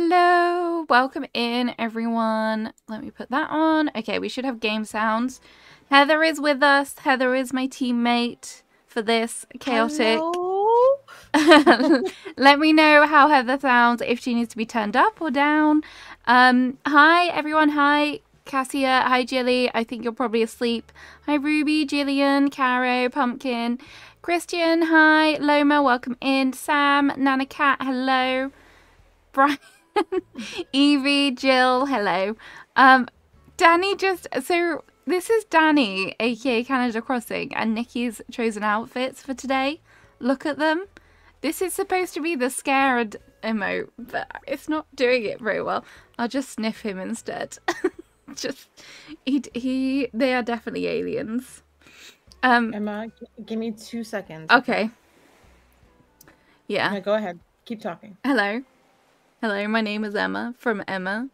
Hello, welcome in everyone. Let me put that on. Okay, we should have game sounds. Heather is with us. Heather is my teammate for this chaotic. Let me know how Heather sounds if she needs to be turned up or down. Um, hi everyone. Hi Cassia. Hi Jilly. I think you're probably asleep. Hi Ruby, Jillian, Caro, Pumpkin, Christian. Hi Loma. Welcome in. Sam, Nana Cat. Hello. Brian. Evie, Jill, hello. Um, Danny just so this is Danny, aka Canada Crossing, and Nikki's chosen outfits for today. Look at them. This is supposed to be the scared emote, but it's not doing it very well. I'll just sniff him instead. just he he. They are definitely aliens. Um, Emma, give me two seconds. Okay. Yeah. yeah. Go ahead. Keep talking. Hello. Hello, my name is Emma from Emma.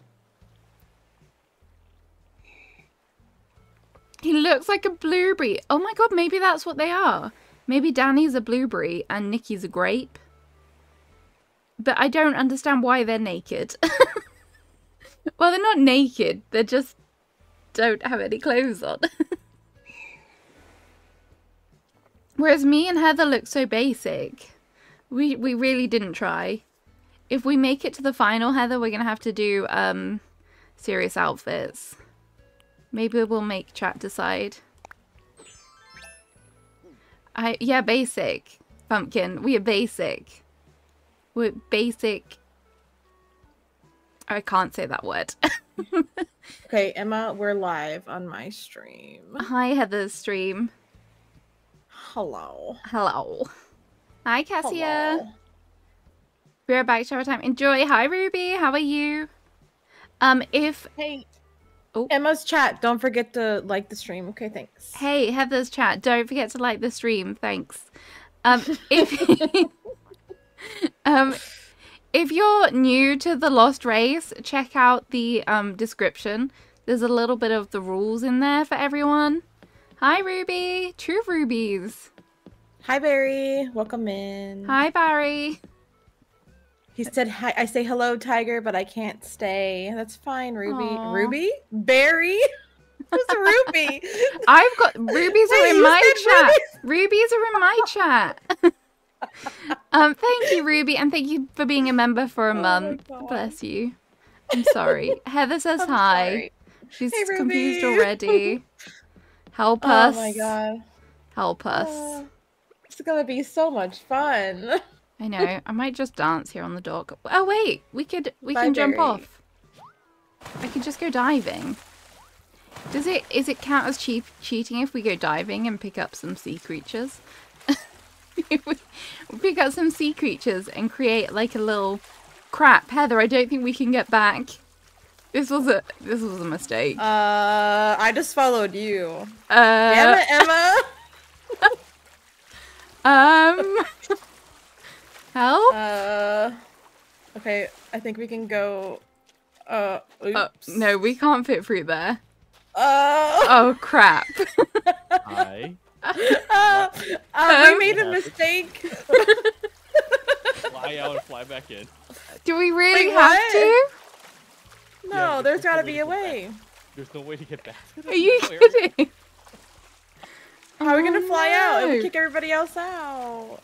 He looks like a blueberry. Oh my god, maybe that's what they are. Maybe Danny's a blueberry and Nikki's a grape. But I don't understand why they're naked. well, they're not naked. They just don't have any clothes on. Whereas me and Heather look so basic. We we really didn't try if we make it to the final, Heather, we're gonna have to do um serious outfits. Maybe we'll make chat decide. I yeah, basic. Pumpkin. We are basic. We're basic. I can't say that word. okay, Emma, we're live on my stream. Hi, Heather's stream. Hello. Hello. Hi, Cassia. Hello. We're back to our time. Enjoy. Hi, Ruby. How are you? Um, if hey, oh. Emma's chat. Don't forget to like the stream. Okay, thanks. Hey, Heather's chat. Don't forget to like the stream. Thanks. Um, if um, if you're new to the Lost Race, check out the um description. There's a little bit of the rules in there for everyone. Hi, Ruby. True Rubies. Hi, Barry. Welcome in. Hi, Barry. He said, Hi, I say hello, Tiger, but I can't stay. That's fine, Ruby. Aww. Ruby? Barry? Who's Ruby? I've got rubies are in my chat. Rubies? are in my chat. um, thank you, Ruby, and thank you for being a member for a oh month. Bless you. I'm sorry. Heather says I'm hi. Sorry. She's hey, confused already. Help us. Oh my god. Help us. Uh, it's gonna be so much fun. I know. I might just dance here on the dock. Oh wait, we could we can jump off. I could just go diving. Does it is it count as cheap cheating if we go diving and pick up some sea creatures? we pick up some sea creatures and create like a little crap, Heather. I don't think we can get back. This was a this was a mistake. Uh, I just followed you. Uh, Damn it, Emma. um. Help? Uh, okay, I think we can go. Uh, uh no, we can't fit through there. Uh, oh crap. Hi. Uh, uh, we made a mistake. fly out and fly back in. Do we really Wait, have to? No, yeah, there's gotta be a way. There's no way to get back. Are you kidding? How are we gonna fly no. out and kick everybody else out?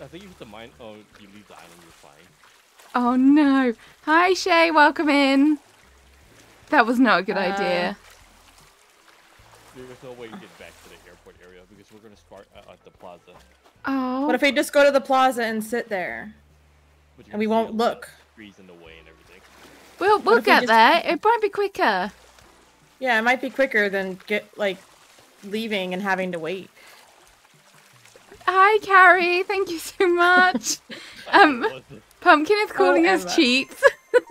I think you hit the mine. Oh, you leave the island. You're flying. Oh no! Hi Shay, welcome in. That was not a good uh, idea. There's no way you get back to the airport area because we're gonna start at the plaza. Oh. What if we just go to the plaza and sit there? And we won't look. Trees in the way and everything. We'll we'll get we just... there. It might be quicker. Yeah, it might be quicker than get like leaving and having to wait. Hi, Carrie. Thank you so much. um, Pumpkin is calling oh, us cheats.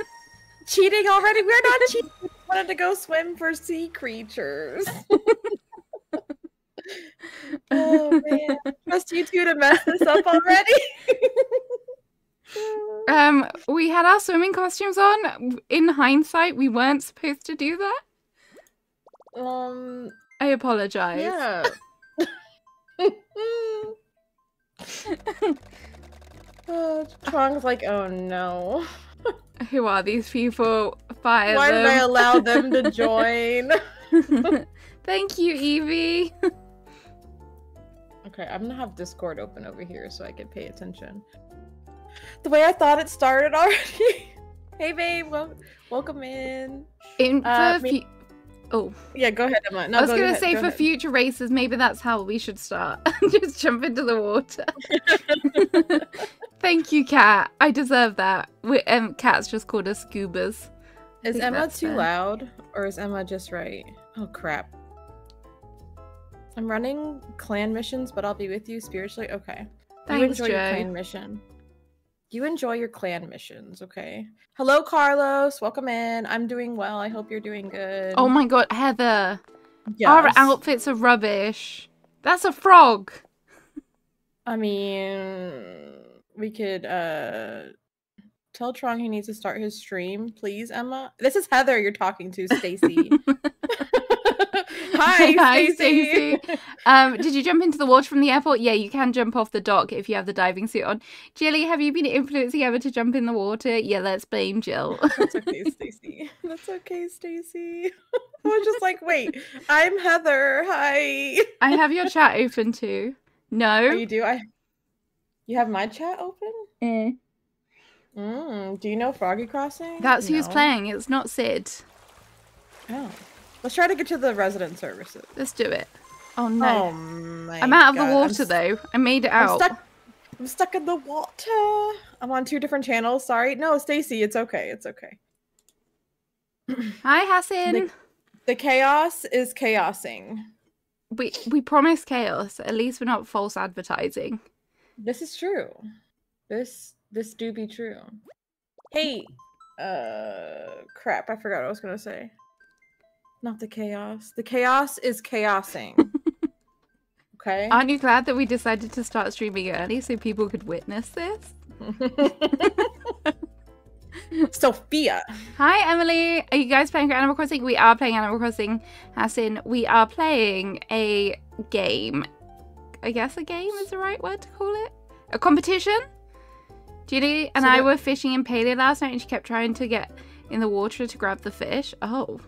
Cheating already? We're not cheating. We wanted to go swim for sea creatures. oh man! Trust you two to mess this up already. um, we had our swimming costumes on. In hindsight, we weren't supposed to do that. Um, I apologize. Yeah. oh, Trong's like, oh no. Who are these people? Fire Why did I them. allow them to join? Thank you, Evie. Okay, I'm gonna have Discord open over here so I can pay attention. The way I thought it started already. hey, babe, wel- welcome in. In Uh, for me- fu- oh, Yeah, go ahead, Emma. No, I was go gonna ahead, say go for ahead. future races, maybe that's how we should start. Just jump into the water. Thank you, Cat. I deserve that. We, um, Cat's just called us scubas. Is Emma too fair. loud or is Emma just right? Oh crap. I'm running clan missions, but I'll be with you spiritually. Okay. you Thanks, enjoy your clan mission. You enjoy your clan missions, okay? Hello, Carlos. Welcome in. I'm doing well. I hope you're doing good. Oh my god, Heather. Our outfits are rubbish. That's a frog. I mean, we could uh tell Trong he needs to start his stream, please, Emma. This is Heather you're talking to, Stacy. Hi, Hi, Stacy. Stacey. Um, did you jump into the water from the airport? Yeah, you can jump off the dock if you have the diving suit on. Jilly, have you been influencing Emma to jump in the water? Yeah, let's blame Jill. That's okay, Stacy. That's okay, Stacy. I was just like, wait, I'm Heather. Hi. I have your chat open too. Oh, No. you do? I. You have my chat open? Mm, do you know Froggy Crossing? That's who's playing. It's not Sid. Oh. Let's try to get to the resident services. Let's do it. Oh no. Oh my I'm out of God, the I'm water though. I made it I'm out. stuck. I'm stuck in the water. I'm on two different channels. Sorry. No, Stacy, it's okay. It's okay. Hi, Hassan. The chaos is chaosing. We we promise chaos. At least we're not false advertising. This is true. This this do be true. Hey, uh, crap! I forgot what I was gonna say. Not the chaos. The chaos is chaosing. okay. Aren't you glad that we decided to start streaming early so people could witness this? Sophia. Hi, Emily. Are you guys playing Animal Crossing? We are playing Animal Crossing. As in, we are playing a game. I guess a game is the right word to call it. A competition. Judy and So I were fishing in Paley last night, and she kept trying to get in the water to grab the fish. Oh,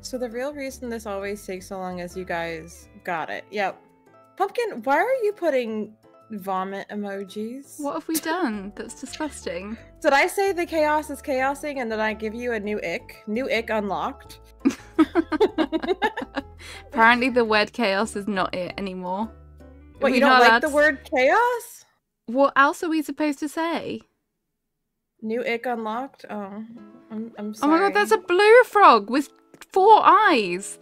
So the real reason this always takes so long is you guys got it. Yep. Pumpkin, why are you putting vomit emojis? what have we done? That's disgusting. Did I say the chaos is chaosing and did I give you a new ick? New ick unlocked. Apparently, the word chaos is not it anymore. What, you don't like the to- word chaos? What else are we supposed to say? New ick unlocked? Oh, I'm, I'm Oh my god, that's a blue frog with four eyes.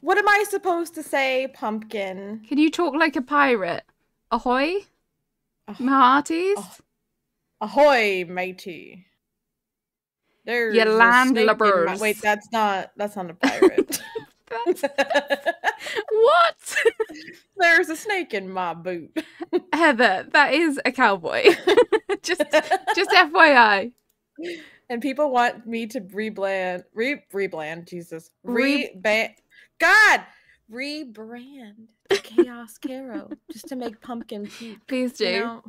What am I supposed to say, pumpkin? Can you talk like a pirate? Ahoy, Oh, Mahearties. Oh. Ahoy, matey. There's You landlubbers. my- Wait, that's not that's not a pirate. What? There's a snake in my boot. Heather, that is a cowboy. just, just FYI. And people want me to rebrand, re rebrand, Jesus, rebrand. God, rebrand Chaos Caro just to make pumpkin puke. Please do. You know?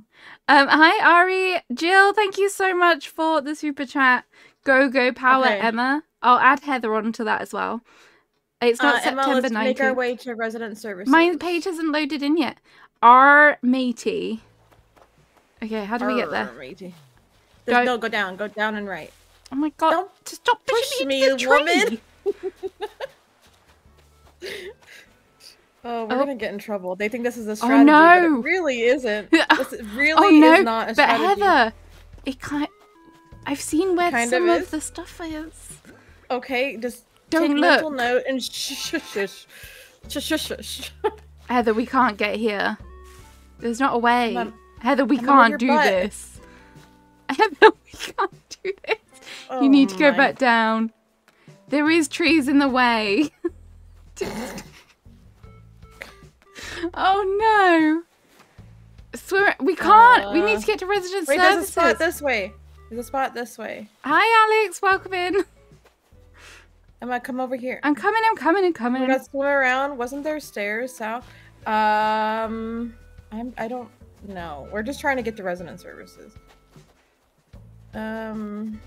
Um, hi Ari, Jill. Thank you so much for the super chat. Go go power, Okay. Emma. I'll add Heather onto that as well. It's Uh, not Emma, September let's make our way to resident services. My page hasn't loaded in yet. R matey. Okay, how do we get there? Matey. Go- Just, no, go down, go down and right. Oh my god! Don't Just stop push pushing me, me the woman. Oh, we're Oh. gonna get in trouble. They think this is a Oh, strategy, but it really isn't. Oh, This really no, is not a strategy. but. Heather, it kind. I've seen where Kind some of of, the stuff is. Okay, just Don't take mental look. note and shush, shush, shush, shush, shush, shush. Heather, we can't get here. There's not a way. Heather, we I'm can't do butt. this. Heather, we can't do this. Oh you need to go my- back down. There is trees in the way. oh no. Swear we can't. we need Uh, to get to resident Wait, there's a services. spot this way. There's a spot this way. Hi Alex, welcome in. Emma, come over here. I'm coming, I'm coming, I'm coming. We got swim around. Wasn't there stairs south? Um, I'm. I don't know. We're just trying to get to resident services. Um.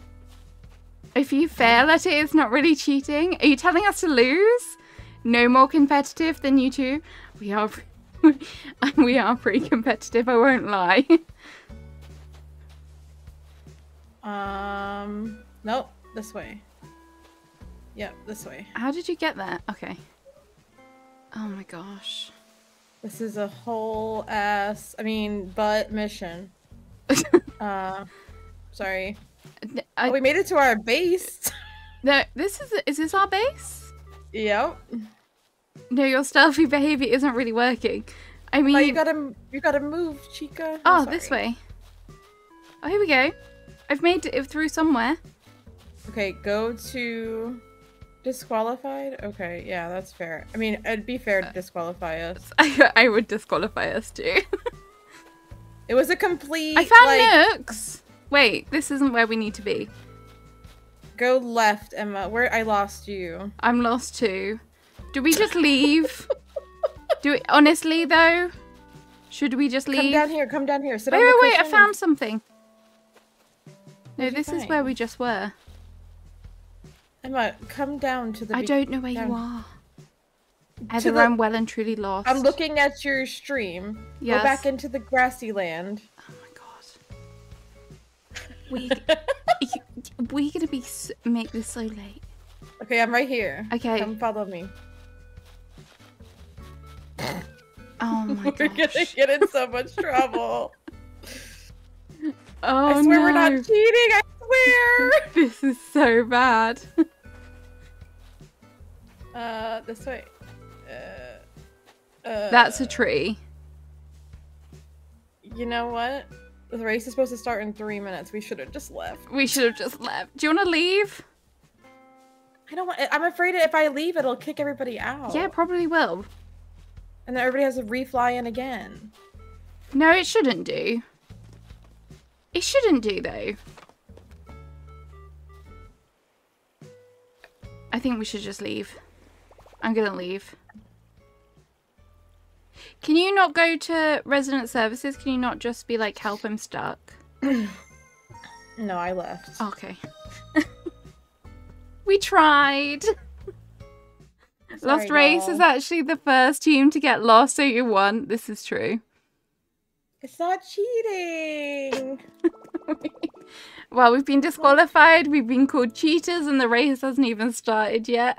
If you fail at it, it's not really cheating. Are you telling us to lose? No more competitive than you two? We are. we are pretty competitive. I won't lie. Um. Nope. This way. Yep. This way. How did you get there? Okay. Oh my gosh. This is a whole ass. I mean, butt mission. uh. Sorry. I, Oh, we made it to our base. no, this is is this our base? yep. No, your stealthy behavior isn't really working. I mean, No, you gotta you gotta move, Chica. oh, I'm this sorry. way. Oh, here we go. I've made it through somewhere. Okay, go to disqualified. Okay, yeah, that's fair. I mean, it'd be fair to uh, disqualify us. I, I would disqualify us too. It was a complete. I found like, nooks. Wait, this isn't where we need to be. Go left, Emma. Where I lost you. I'm lost too. Do we just leave? Do we, honestly though? Should we just leave? Come down here. Come down here. Sit Wait, wait, wait! I found something. No, this is where we just were. Emma, come down to the. I don't know where down- you are. Either the- I'm well and truly lost. I'm looking at your stream. Yes. Go back into the grassy land. We we gonna be make this so late. Okay, I'm right here. Okay. Come follow me. Oh my god. We're gonna get in so much trouble. Oh I swear we're not cheating. I swear. This is so bad. Uh, this way. Uh, uh, That's a tree. You know what? The race is supposed to start in three minutes. We should have just left. We should have just left. Do you want to leave? I don't want. I'm afraid if I leave, it'll kick everybody out. Yeah, probably will. And then everybody has to refly in again. No, it shouldn't do. It shouldn't do though. I think we should just leave. I'm gonna leave. Can you not go to resident services? Can you not just be like, help I'm stuck? No, I left. Okay. we tried. Lost Race is actually the first team to get lost, so you won. This is true. It's not cheating. Well, we've been disqualified, we've been called cheaters, and the race hasn't even started yet.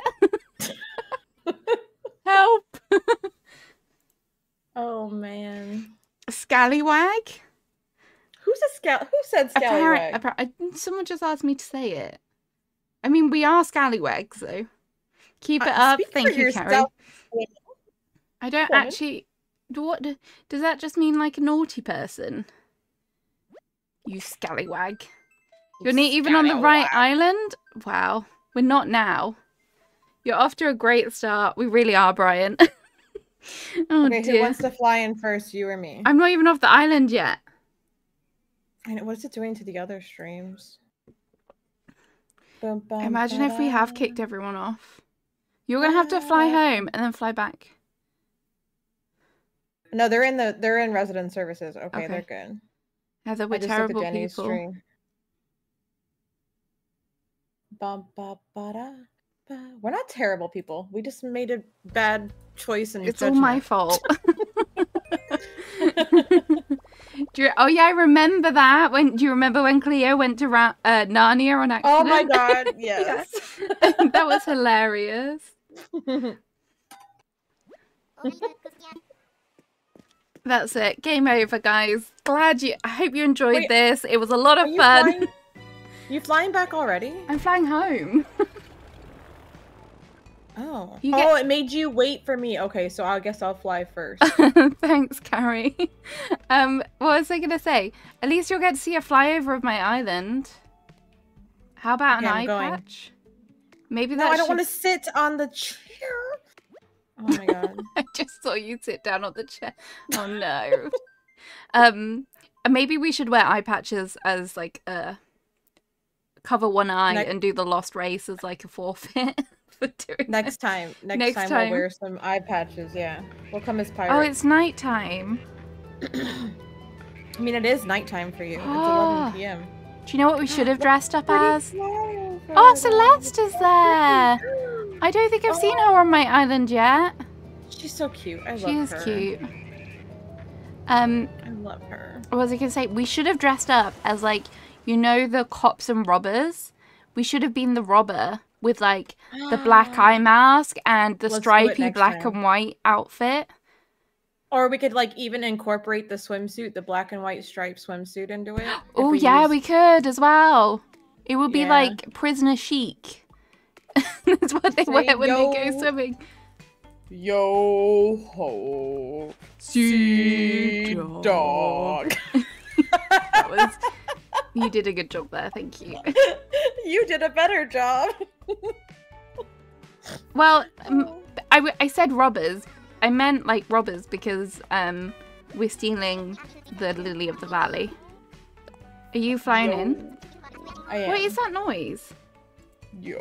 Help! Oh man. Scallywag? Who's a scout? Who said scallywag? Apparent, I- someone just asked me to say it. I mean, we are scallywags, so keep it Uh, up. Thank you, Carrie. I don't Woman. actually. What does that just mean? Like a naughty person? You scallywag! You're not even on the right island. Wow, we're not now. You're off to a great start. We really are, Brian. oh Okay, who wants to fly in first? You or me? I'm not even off the island yet. Know, what is it doing to the other streams? Bum, bum, Imagine if we have kicked everyone off. You're gonna have to fly home and then fly back. No, they're in the they're in resident services. Okay, Okay. they're good. Heather, we're terrible people. stream. Ba, ba-da, ba. We're not terrible people. We just made a bad choice and It's all my fault. you, oh yeah, I remember that. When do you remember when Cleo went to Ra- uh, Narnia on accident? Oh my god, yes. that was hilarious. That's it. Game over, guys. Glad you. I hope you enjoyed Wait, this. It was a lot of you fun. flying? You flying back already? I'm flying home. Oh. You get- Oh, it made you wait for me. Okay, so I guess I'll fly first. Thanks, Carrie. Um, what was I gonna say? At least you'll get to see a flyover of my island. How about Okay, an I'm eye going. patch? Maybe no, that I don't should- want to sit on the chair. Oh my god. I just saw you sit down on the chair. Oh no. um, maybe we should wear eye patches as like a cover one eye Next- and do the lost race as like a forfeit for doing Next time, next, Next time, time. we'll wear some eye patches. Yeah, we'll come as pirates. Oh, pirates. it's nighttime. I mean, it is nighttime for you. It's Ah. 11 p.m. Do you know what we should have dressed up as? Oh, Celeste is there. I don't think I've seen her on my island yet. She's so cute. I love She is her. cute. Um, I love her. what was I gonna say? We should have dressed up as like, you know, the cops and robbers. We should have been the robber with like the black eye mask and the Let's stripy black time. and white outfit. Or we could like even incorporate the swimsuit, the black and white striped swimsuit into it. Oh yeah, use- we could as well. It would be Yeah. like prisoner chic. That's what they Say wear when they go swimming. Yo ho, Sea dog. That was. You did a good job there, thank you. you did a better job. Well, um, I, w- I said robbers. I meant like robbers because um we're stealing the lily of the valley. Are you flying in? I am. What is that noise? Yo,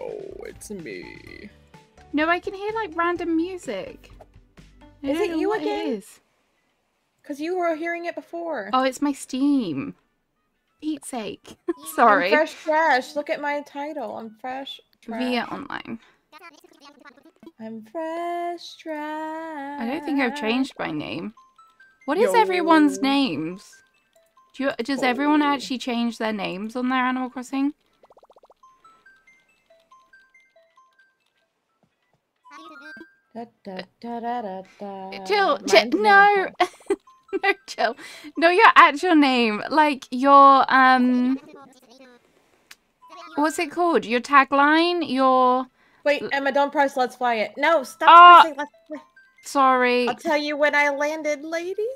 it's me. No, I can hear like random music. I Is it you again? It is. Cause you were hearing it before. Oh, it's my Steam. Pete's sake. I'm Sorry. fresh trash. Look at my title. I'm fresh. Via online. I'm fresh trash. I don't think I've changed my name. What is everyone's names? Do you, does everyone Oh. actually change their names on their Animal Crossing? Da, da, da, da, da, da. Jill, Jill no, no, Jill, no, your actual name, like your um, what's it called? Your tagline, your Wait, Emma, don't press let's fly it. No, stop Ah. pressing let's fly. sorry, I'll tell you when I landed, lady.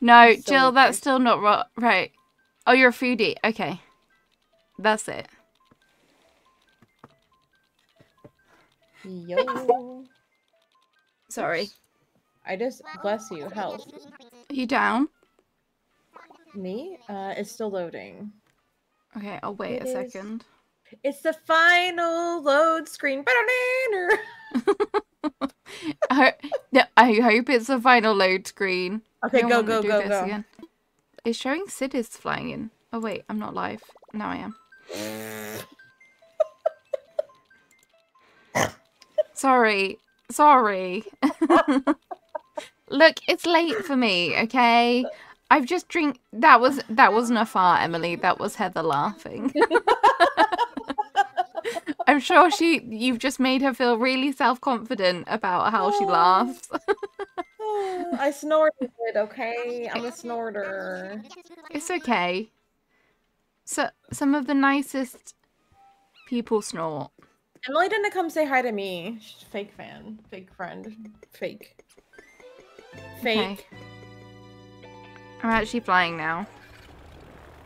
no, so Jill, that's still not ro- right. Oh, you're a foodie. Okay, that's it. Yo. Sorry. I just bless you. Health. Are you down? Me? Uh, it's still loading. Okay, I'll wait It a is. second. It's the final load screen. I, I hope it's the final load screen. Okay, go, go, go, go. again. It's showing Sid is flying in. Oh wait, I'm not live. Now I am. Sorry. Sorry. Look, it's late for me, okay? I've just drink that was that wasn't a fart, Emily. That was Heather laughing. I'm sure she you've just made her feel really self-confident about how she Oh. laughs. I snorted, okay? I'm a snorter. It's okay. So some of the nicest people snort. Emily didn't come say hi to me. She's a fake fan. Fake friend. Fake. Fake. Okay. I'm actually flying now.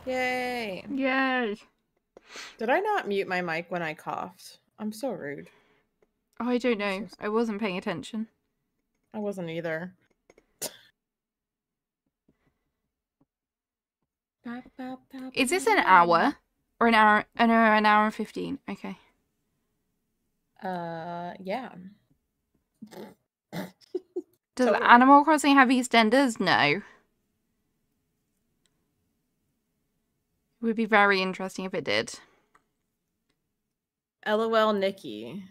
Yay. Yay. Did I not mute my mic when I coughed? I'm so rude. Oh, I don't know. I wasn't paying attention. I wasn't either. Is this an hour or an hour? An hour, an hour and fifteen. Okay. Uh, yeah. Does Totally. Animal Crossing have EastEnders? No. It would be very interesting if it did. LOL, Nikki.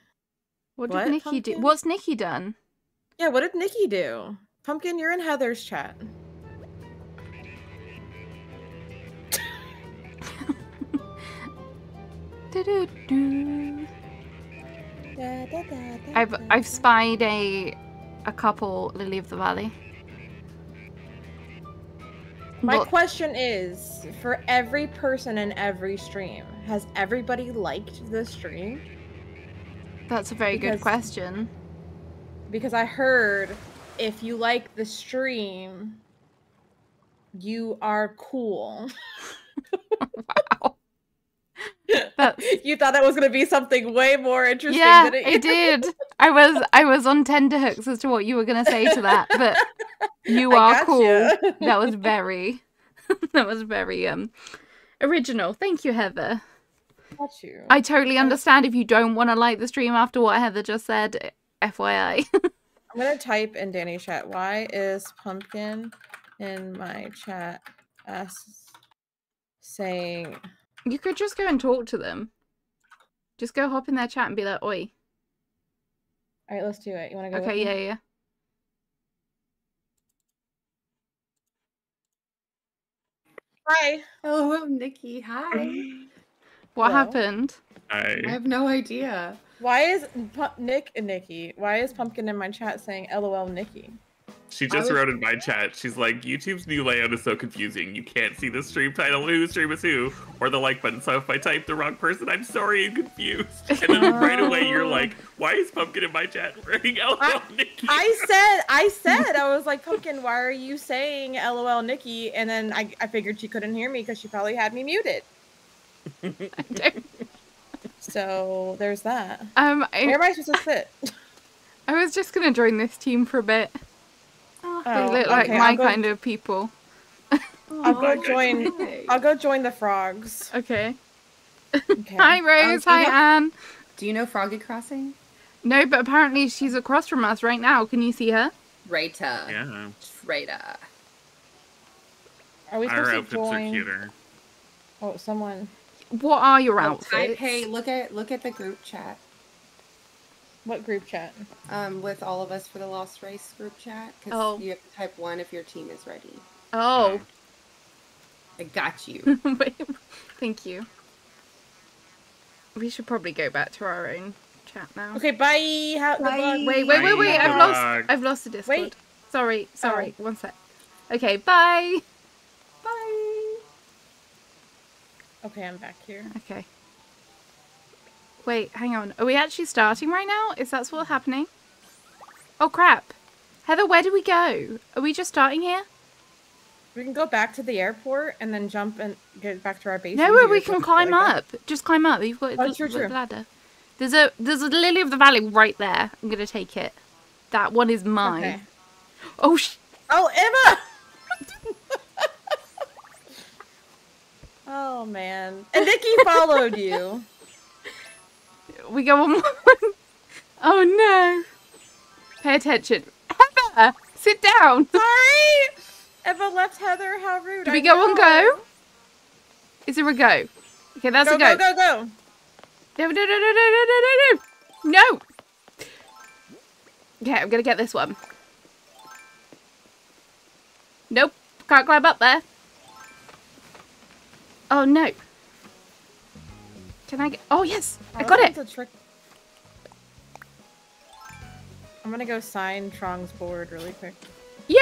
What did What, Nikki do? What's Nikki done? Yeah, what did Nikki do? Pumpkin, you're in Heather's chat. Da, da, da, I've I've spied a a couple Lily of the Valley. My Look, question is for every person in every stream, has everybody liked the stream? that's a very good question. Because I heard if you like the stream, you are cool. Wow. You thought that was going to be something way more interesting yeah, than it I did. I was I was on tenterhooks as to what you were gonna say to that, but you are gotcha. cool. That was very that was very um original. Thank you, Heather. Got you. I totally understand if you don't want to like the stream after what Heather just said. FYI. I'm gonna type in Danny's chat. Why is pumpkin in my chat as saying You could just go and talk to them. Just go hop in their chat and be like, oi. All right, let's do it. You want to go? Okay, with yeah, me? yeah. Hi. Hello, Nikki. Hi. What Hello? happened? I have no idea. Why is Pu- Nick and Nikki? Why is Pumpkin in my chat saying "LOL Nikki"? She just was- wrote in my chat. She's like, YouTube's new layout is so confusing. You can't see the stream title, who stream is who, or the like button. So if I type the wrong person, I'm sorry and confused. And then right away, you're like, why is Pumpkin in my chat writing LOL I- Nikki? I said, I said, I was like, Pumpkin, why are you saying "LOL Nikki"? And then I, I figured she couldn't hear me because she probably had me muted. So there's that. um, Where am I, I supposed to sit? I was just gonna join this team for a bit. Oh, They Oh, look like okay, my go- kind of people. I'll go join. I'll go join the frogs. Okay. Okay. Hi, Rose. Um, Hi, know- Anne. Do you know Froggy Crossing? No, but apparently she's across from us right now. Can you see her? Rita. yeah, Rita. Are we our supposed to outfits are join? cuter. Oh, someone. What are your Oh, outfits? type, hey, look at look at the group chat. What group chat? Um, with all of us for the Lost Race group chat. Because Oh. you have to type one if your team is ready. Oh, I got you. Thank you. We should probably go back to our own chat now. Okay, bye. How, Bye. Wait, wait, wait, wait! I've lost. I've lost the Discord. Wait. Sorry, sorry. Oh. One sec. Okay, bye. Bye. Okay, I'm back here. Okay. Wait, hang on. Are we actually starting right now? Is that what's happening? Oh crap! Heather, where do we go? Are we just starting here? We can go back to the airport and then jump and get back to our base. No, where we can climb like that. up. Just climb up. You've got Oh, the, true, true. ladder. There's a there's a lily of the valley right there. I'm gonna take it. That one is mine. Okay. Oh sh! Oh, Emma! oh man, and Nikki followed you we go on one. oh no. Pay attention. Heather, sit down. Sorry. Emma left Heather. How rude. Do we I go know. on go? Is there a go? Okay, that's go, a go. Go, go, go. No, no, no, no, no, no, no, no. No. Okay, I'm going to get this one. Nope. Can't climb up there. Oh, no. Can I get? Oh yes, I Oh, got it. trick. I'm gonna go sign Trong's board really quick. Yay!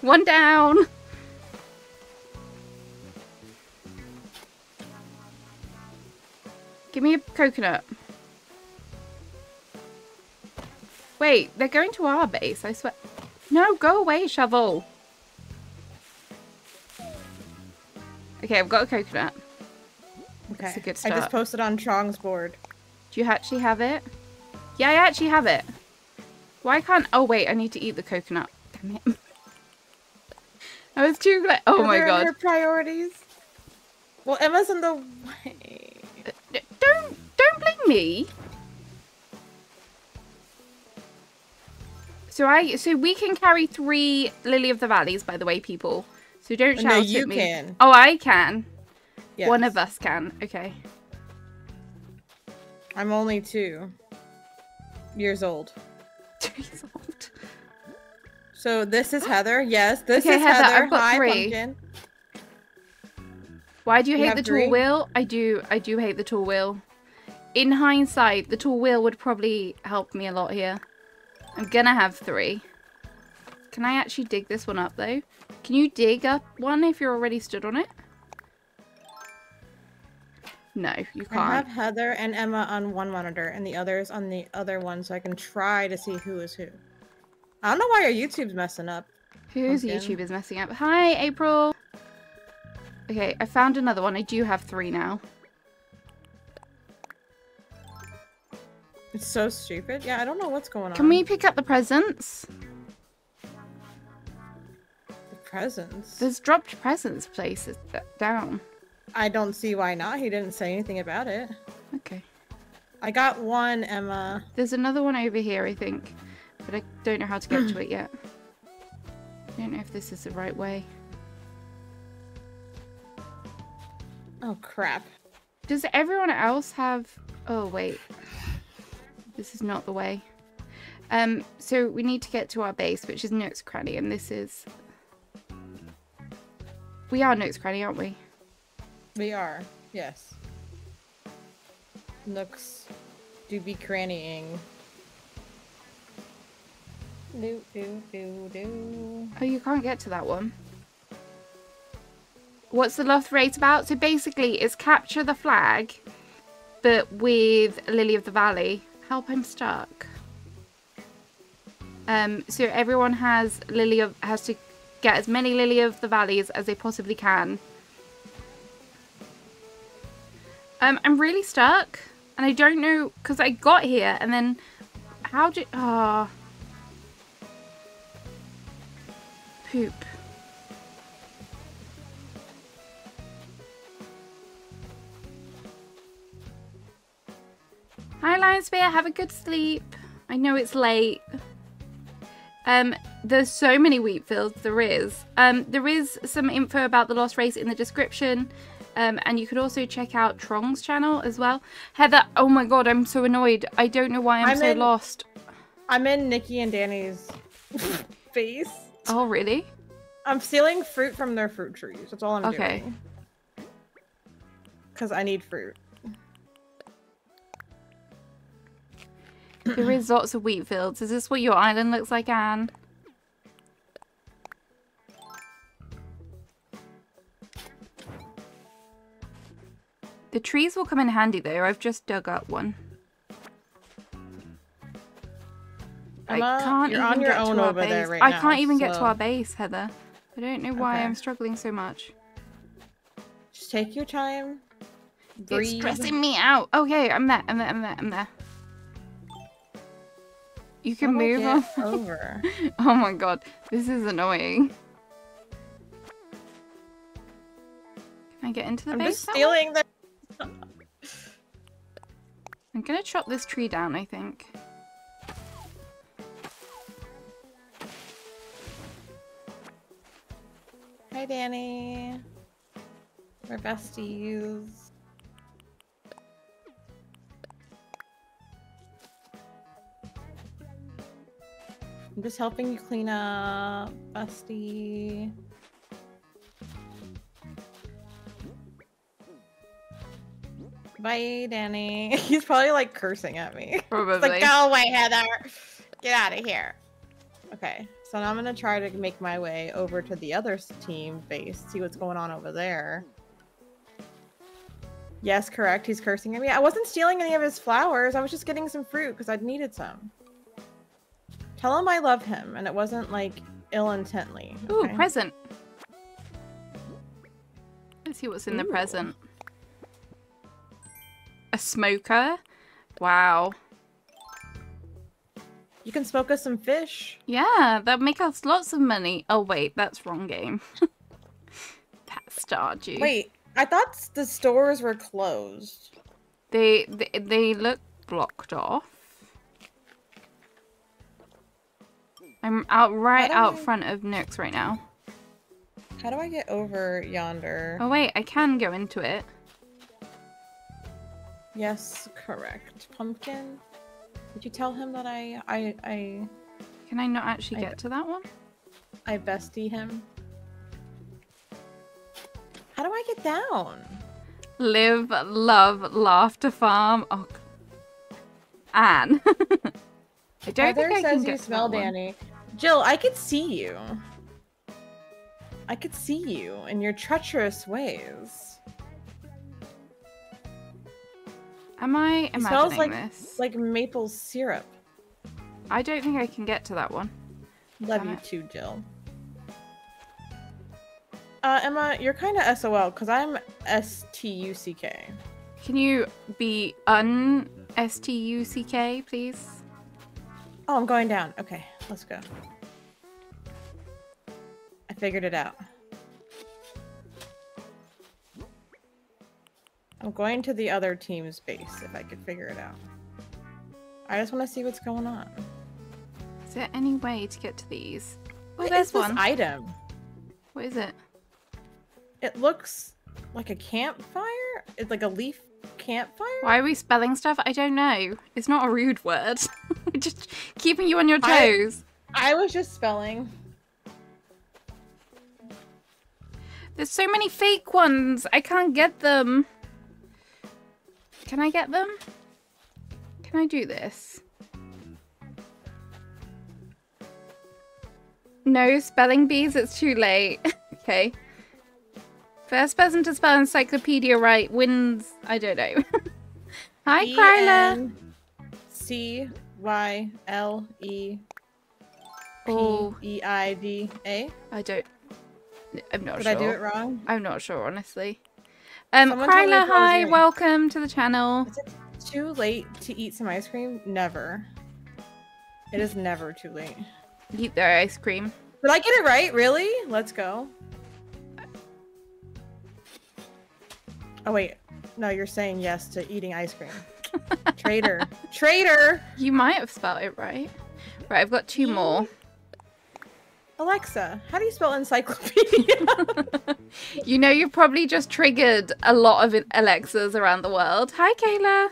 One down. Give me a coconut. Wait, they're going to our base, I swear. No, go away, shovel. Okay, I've got a coconut. Okay, That's a good I just posted on Trong's board. Do you actually have it? Yeah, I actually have it. Why can't... Oh, wait, I need to eat the coconut. Damn it. I was too glad... Oh my god. Her priorities. Well, Emma's in the way. Don't don't blame me. So I so we can carry three Lily of the Valleys, by the way, people. So don't shout No, at you me. can. Oh, I can. Yes. One of us can. Okay. I'm only two years old. Two years old. So this is Heather. Yes, this Okay, is Heather, Heather. Hi, three. pumpkin. Why do you You hate the three? tall wheel? I do. I do hate the tall wheel. In hindsight, the tall wheel would probably help me a lot here. I'm gonna have three. Can I actually dig this one up though? Can you dig up one if you're already stood on it? No, you can't. I have. Heather and Emma on one monitor and the others on the other one, so I can try to see who is who. I don't know why your YouTube's messing up. Whose YouTube is messing up? Hi, April. Okay, I found another one. I do have three now. It's so stupid. Yeah, I don't know what's going on. Can we pick up the presents? The presents. There's dropped presents places down. I don't see why not. He didn't say anything about it. Okay. I got one, Emma. There's another one over here, I think, but I don't know how to get to it yet. I don't know if this is the right way. Oh crap. Does everyone else have? Oh wait, this is not the way. Um, so we need to get to our base, which is Nook's Cranny, and this is. We are Nook's Cranny, aren't we? We are. Yes. Nooks do be crannying. Do do do do. Oh, you can't get to that one. What's the Lost Rate about? So basically, it's capture the flag, but with Lily of the Valley. Help, I'm stuck. Um, so everyone has Lily of has to get as many Lily of the Valleys as they possibly can. Um, I'm really stuck, and I don't know because I got here and then how did ah poop. Hi, Lion Spear. Have a good sleep. I know it's late. Um, there's so many wheat fields. There is. Um, there is some info about the lost race in the description. Um, and you could also check out Trong's channel as well. Heather, oh my god, I'm so annoyed. I don't know why I'm, I'm so in- lost. I'm in Nikki and Danny's face. Oh, really? I'm stealing fruit from their fruit trees. That's all I'm Okay. doing. Because I need fruit. There is lots of wheat fields. Is this what your island looks like, Anne? The trees will come in handy though. I've just dug up one. I can't you're even on your get own to our over base. there right I now, can't even get to our base, Heather. I don't know why Okay. I'm struggling so much. Just take your time. It's stressing me out. Oh, okay, I'm there. I'm there. I'm there. I'm there. You can do move on. over. Oh my god, this is annoying. Can I get into the I'm base? just that way? stealing the. I'm gonna chop this tree down, I think. Hi, Danny. We're besties. I'm just helping you clean up, bestie. Bye, Danny. He's probably like cursing at me. Probably. Like, go away, Heather. Get out of here. Okay, so now I'm gonna try to make my way over to the other team base, see what's going on over there. Yes, correct. He's cursing at me. I wasn't stealing any of his flowers. I was just getting some fruit because I'd needed some. Tell him I love him, and it wasn't like ill intently. Ooh, present. Let's see what's in the present. A smoker. Wow. You can smoke us some fish. Yeah, that'll make us lots of money. Oh wait, that's wrong game. that's Stardew. Wait, I thought the stores were closed. They, they they look blocked off. I'm out right out I- front of Nooks right now. How do I get over yonder? Oh wait, I can go into it. Yes, correct. Pumpkin. Did you tell him that I I I Can I not actually I get to that one? I bestie him? How do I get down? Live, love, laughter farm. Oh, Anne. I don't Heather think I says can you smell that one. Danny. Jill, I could see you. I could see you in your treacherous ways. Am I It smells imagining like this? like maple syrup. I don't think I can get to that one. Love Damn you it. too, Jill. Uh, Emma, you're kind of SOL because I'm S T U C K. Can you be un S T U C K, please? Oh, I'm going down. Okay, let's go. I figured it out. I'm going to the other team's base if I could figure it out. I just want to see what's going on. Is there any way to get to these? Oh, What there's is this one. item? What is it? It looks like a campfire? It's like a leaf campfire? Why are we spelling stuff? I don't know. It's not a rude word. We're just keeping you on your I- toes. I was just spelling. There's so many fake ones. I can't get them. Can I get them? Can I do this? No spelling bees, it's too late. okay. First person to spell encyclopedia right wins. I don't know. Hi, E Kryla. C Y L E P Oh, E I D A. I don't. I'm not Did sure. I do it wrong? I'm not sure, honestly. Um, Someone told me Kryla, if I was hi, welcome to the channel. Is it too late to eat some ice cream? Never. It is never too late. Eat their ice cream. Did I get it right? Really? Let's go. Oh wait. No, you're saying yes to eating ice cream. Traitor. Traitor. You might have spelled it right. Right, I've got two more. Alexa, how do you spell encyclopedia? You know, you've probably just triggered a lot of Alexas around the world. Hi, Kayla.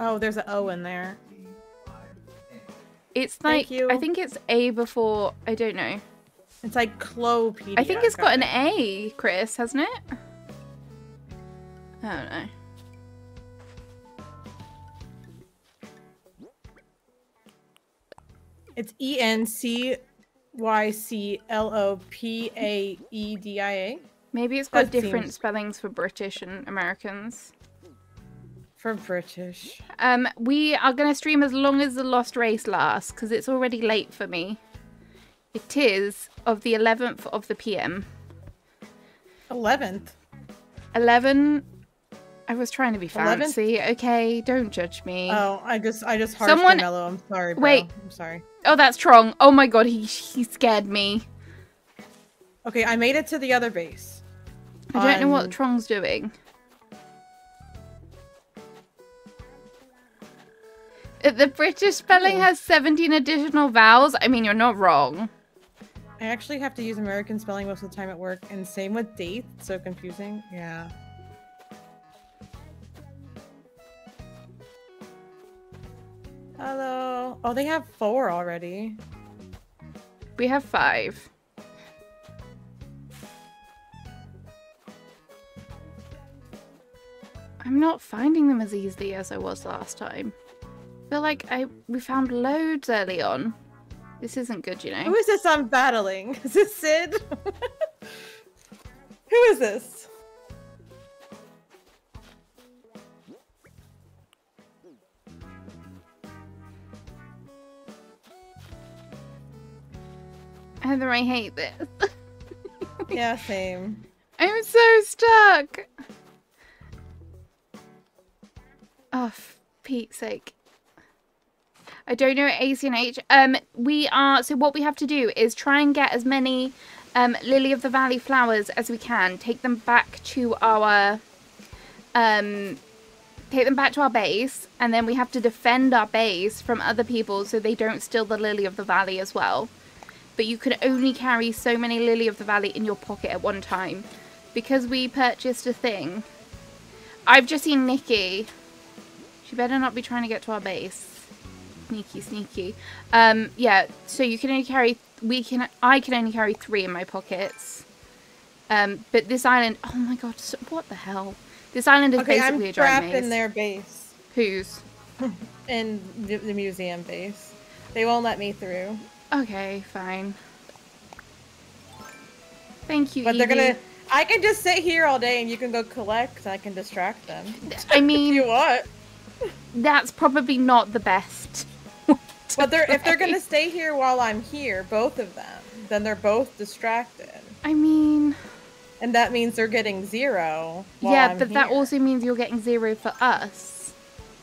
oh, there's an O in there. It's like you. I think it's A before. I don't know. It's like Clopedia. I think it's got an it. A, Chris, hasn't it? I don't know. It's E N C Y C L O P A E D I A Maybe it's got That different seems- spellings for British and Americans. for British. Um, we are going to stream as long as the Lost Race lasts because it's already late for me. It is of the 11th of the PM. 11th. 11. I was trying to be 11th? fancy. Okay, don't judge me. Oh, I just I just harshed Someone- Mellow. I'm sorry, bro. Wait. I'm sorry. Oh, that's Trong. Oh my god, he he scared me. Okay, I made it to the other base. I don't know what On- Trong's doing. Uh, The British spelling Oh. has 17 additional vowels. I mean, you're not wrong. I actually have to use American spelling most of the time at work, and same with date. So confusing. Yeah. Hello. Oh, they have four already. We have five. I'm not finding them as easily as I was last time. I feel like I we found loads early on. This isn't good, you know. Who is this I'm battling? Is this Sid? Who is this? Heather, I hate this. Yeah, same. I'm so stuck. Oh, for Pete's sake. I don't know ACNH. Um, we are so what we have to do is try and get as many um lily of the valley flowers as we can. Take them back to our um take them back to our base and then we have to defend our base from other people so they don't steal the lily of the valley as well. But you can only carry so many lily of the valley in your pocket at one time because we purchased a thing. I've just seen Nikki. She better not be trying to get to our base. Sneaky, sneaky. Um, yeah. So you can only carry. We can. I can only carry three in my pockets. Um, but this island. Oh my god! So, what the hell? This island is Okay, basically I'm a giant trapped maze. in their base. Whose? In the, the museum base. They won't let me through. Okay, fine. Thank you. But they're gonna. I can just sit here all day and you can go collect. and I can distract them. I mean, you what? that's probably not the best. But they're if they're gonna stay here while I'm here, both of them, then they're both distracted, I mean, and that means they're getting zero. while yeah, I'm but that also means you're getting zero for us.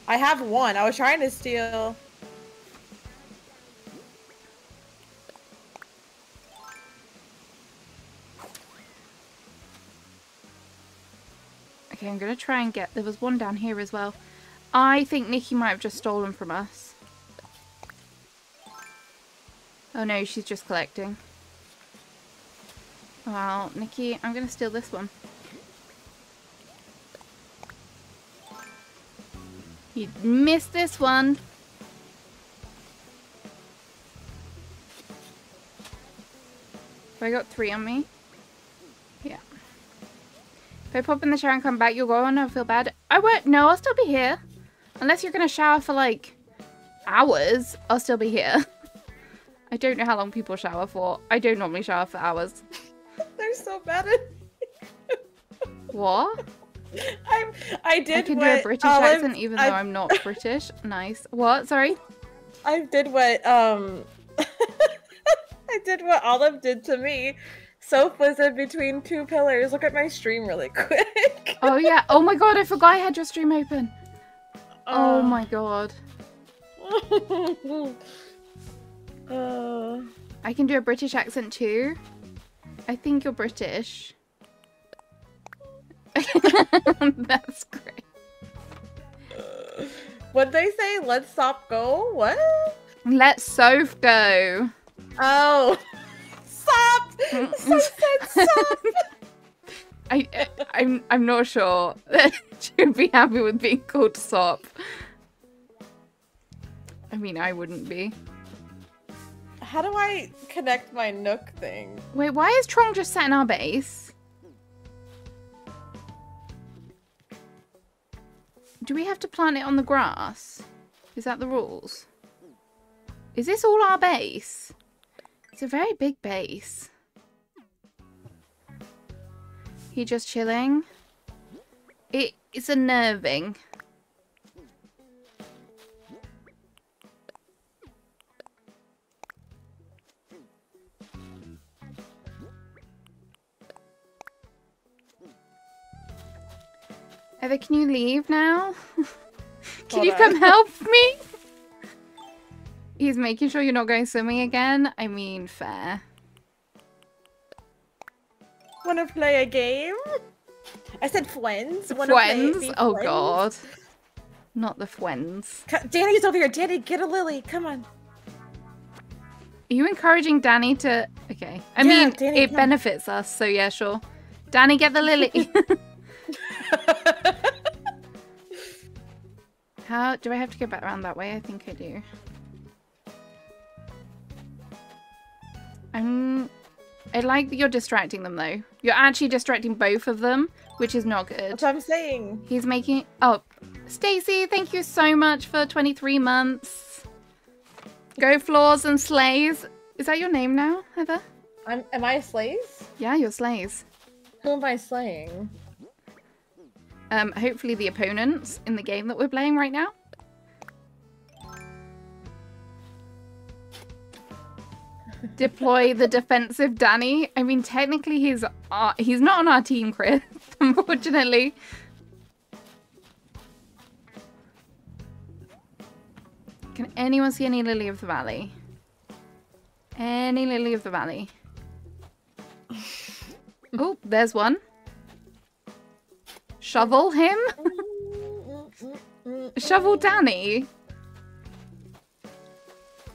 I have one. I was trying to steal. Okay, I'm gonna try and get. There was one down here as well. I think Nikki might have just stolen from us. Oh no, she's just collecting. Well, Nikki, I'm gonna steal this one. You missed this one. I got three on me? If I pop in the shower and come back, you'll go on and feel bad. I won't. No, I'll still be here. Unless you're gonna shower for like hours, I'll still be here. I don't know how long people shower for. I don't normally shower for hours. They're so bad at What? I'm, I did I can do a British Olive- accent even though I- I'm not British. Nice. What? Sorry? I did what um I did what Olive did to me. Soph was in between two pillars. Look at my stream really quick. Oh yeah. Oh my god, I forgot I had your stream open. Oh Uh, my god. uh, I can do a British accent too. I think you're British. That's great. what'd they say? Let's stop go? What? Let Soph go. Oh Stop! Soph said! I, I I'm I'm not sure. That she'd be happy with being called Sop. I mean, I wouldn't be. How do I connect my Nook thing? Wait, why is Trong just sat in our base? Do we have to plant it on the grass? Is that the rules? Is this all our base? It's a very big base. He just chilling? It, it's unnerving. Heather, can you leave now? can Hold you on. come help me? He's making sure you're not going swimming again. I mean, fair. Wanna play a game? I said friends. Wanna be Oh friends? god. Not the Fwens. Co- Danny's over here. Danny, get a lily. Come on. Are you encouraging Danny to... Okay. I Yeah, mean, Danny, it benefits us, so yeah, sure. Danny, get the lily. How... Do I have to go back around that way? I think I do. I'm... I like that you're distracting them, though. You're actually distracting both of them, which is not good. That's what I'm saying. He's making. Oh, Stacy, thank you so much for 23 months. Go Fleurs and Slays. Is that your name now, Heather? I'm, am I slays? Yeah, you're Slays. Who am I slaying? Um, hopefully the opponents in the game that we're playing right now. Deploy the defensive Danny. I mean, technically he's uh, he's not on our team, Chris. Unfortunately. Can anyone see any Lily of the Valley? Any Lily of the Valley? Oh, there's one. Shovel him? Shovel Danny?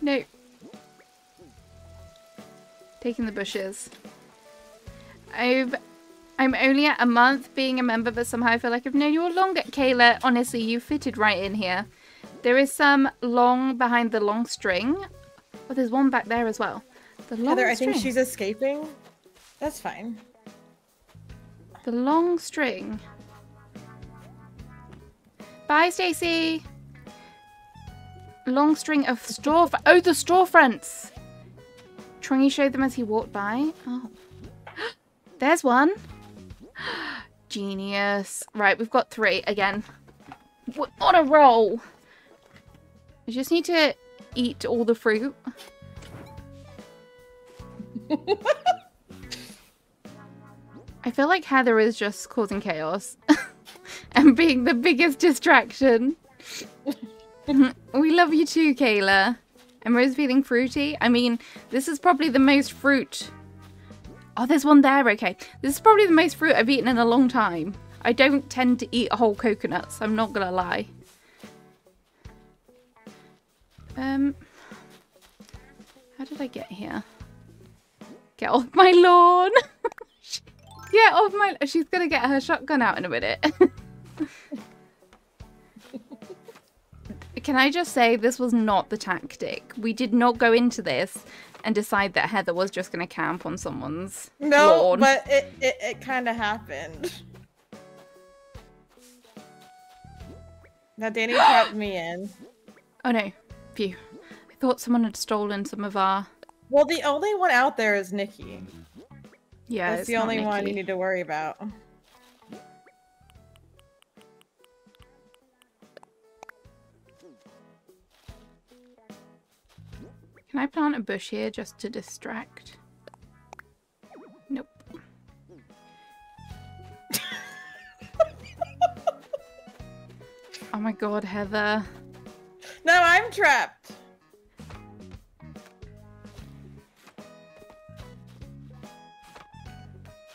No. Taking the bushes. I've I'm only at a month being a member, but somehow I feel like I've known you all longer. Kayla, honestly, you fitted right in here. There is some long behind the long string. Oh, there's one back there as well. The long Heather, I think she's escaping. That's fine. The long string. Bye, Stacy. Long string of store. Oh, the storefronts. Tringy showed them as he walked by. Oh, there's one. Genius. Right, we've got three again. We're on a roll. I just need to eat all the fruit. I feel like Heather is just causing chaos and being the biggest distraction. we love you too, Kayla. Rose feeling fruity? I mean, this is probably the most fruit. Oh, there's one there. Okay. This is probably the most fruit I've eaten in a long time. I don't tend to eat whole coconuts. I'm not gonna lie. Um, how did I get here? Get off my lawn. get off my. She's gonna get her shotgun out in a minute. Can I just say this was not the tactic? We did not go into this and decide that Heather was just gonna camp on someone's No, lawn. but it it, it kind of happened. Now Danny trapped me in. Oh no, phew. I thought someone had stolen some of our. Well, the only one out there is Nikki. Yeah, That's the only one you need to worry about. Can I plant a bush here just to distract? Nope. oh my god, Heather. No, I'm trapped.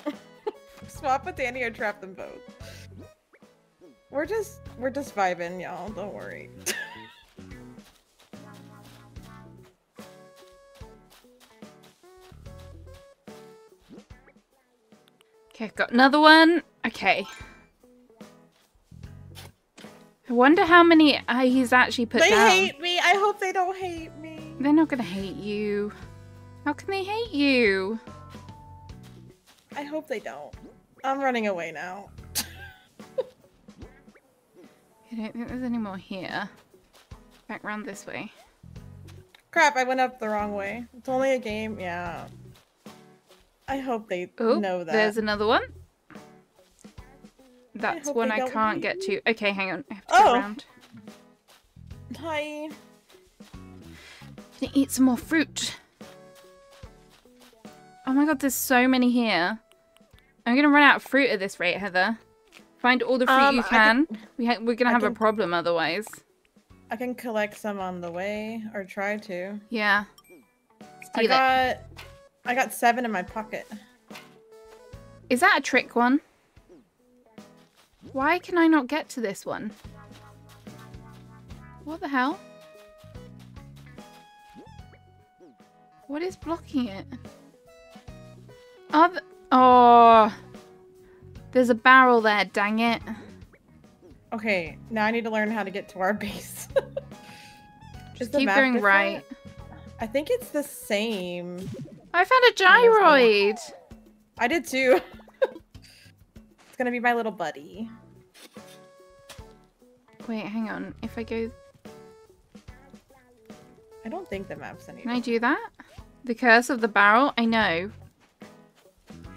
Swap with Danny or trap them both. We're just we're just vibing, y'all. Don't worry. Okay, got another one. Okay. I wonder how many uh, he's actually put they down. hate me. I hope they don't hate me. They're not gonna hate you. How can they hate you? I hope they don't. I'm running away now. I don't think there's any more here. Back round this way. Crap, I went up the wrong way. It's only a game, yeah. I hope they Oh, know that. there's another one. That's hope one I can't hate get to. Okay, hang on. I have to Oh. go around. Hi. Gonna eat some more fruit. Oh my god, there's so many here. I'm gonna run out of fruit at this rate, Heather. Find all the fruit Um, you can. can- we ha- we're gonna I have a problem otherwise. I can collect some on the way, or try to. Yeah. I Steal it. I got seven in my pocket. Is that a trick one? Why can I not get to this one? What the hell? What is blocking it? Oh, th- oh. There's a barrel there, dang it. Okay, now I need to learn how to get to our base. Just keep going right. I think it's the same. I found a gyroid. I did too. it's gonna be my little buddy. Wait, hang on. If I go, I don't think the map's any. can I do that? The curse of the barrel? I know.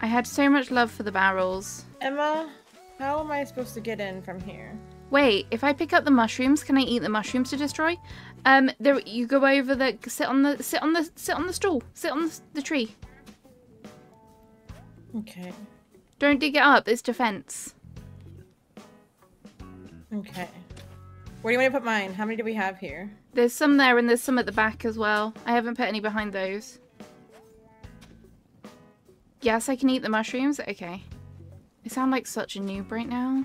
I had so much love for the barrels. Emma, how am I supposed to get in from here? Wait, if I pick up the mushrooms, can I eat the mushrooms to destroy? Um, there you go over the sit on the sit on the sit on the stool, sit on the, the tree. Okay. Don't dig it up. It's defense. Okay. Where do you want to put mine? How many do we have here? There's some there and there's some at the back as well. I haven't put any behind those. Yes, I can eat the mushrooms. Okay. I sound like such a noob right now.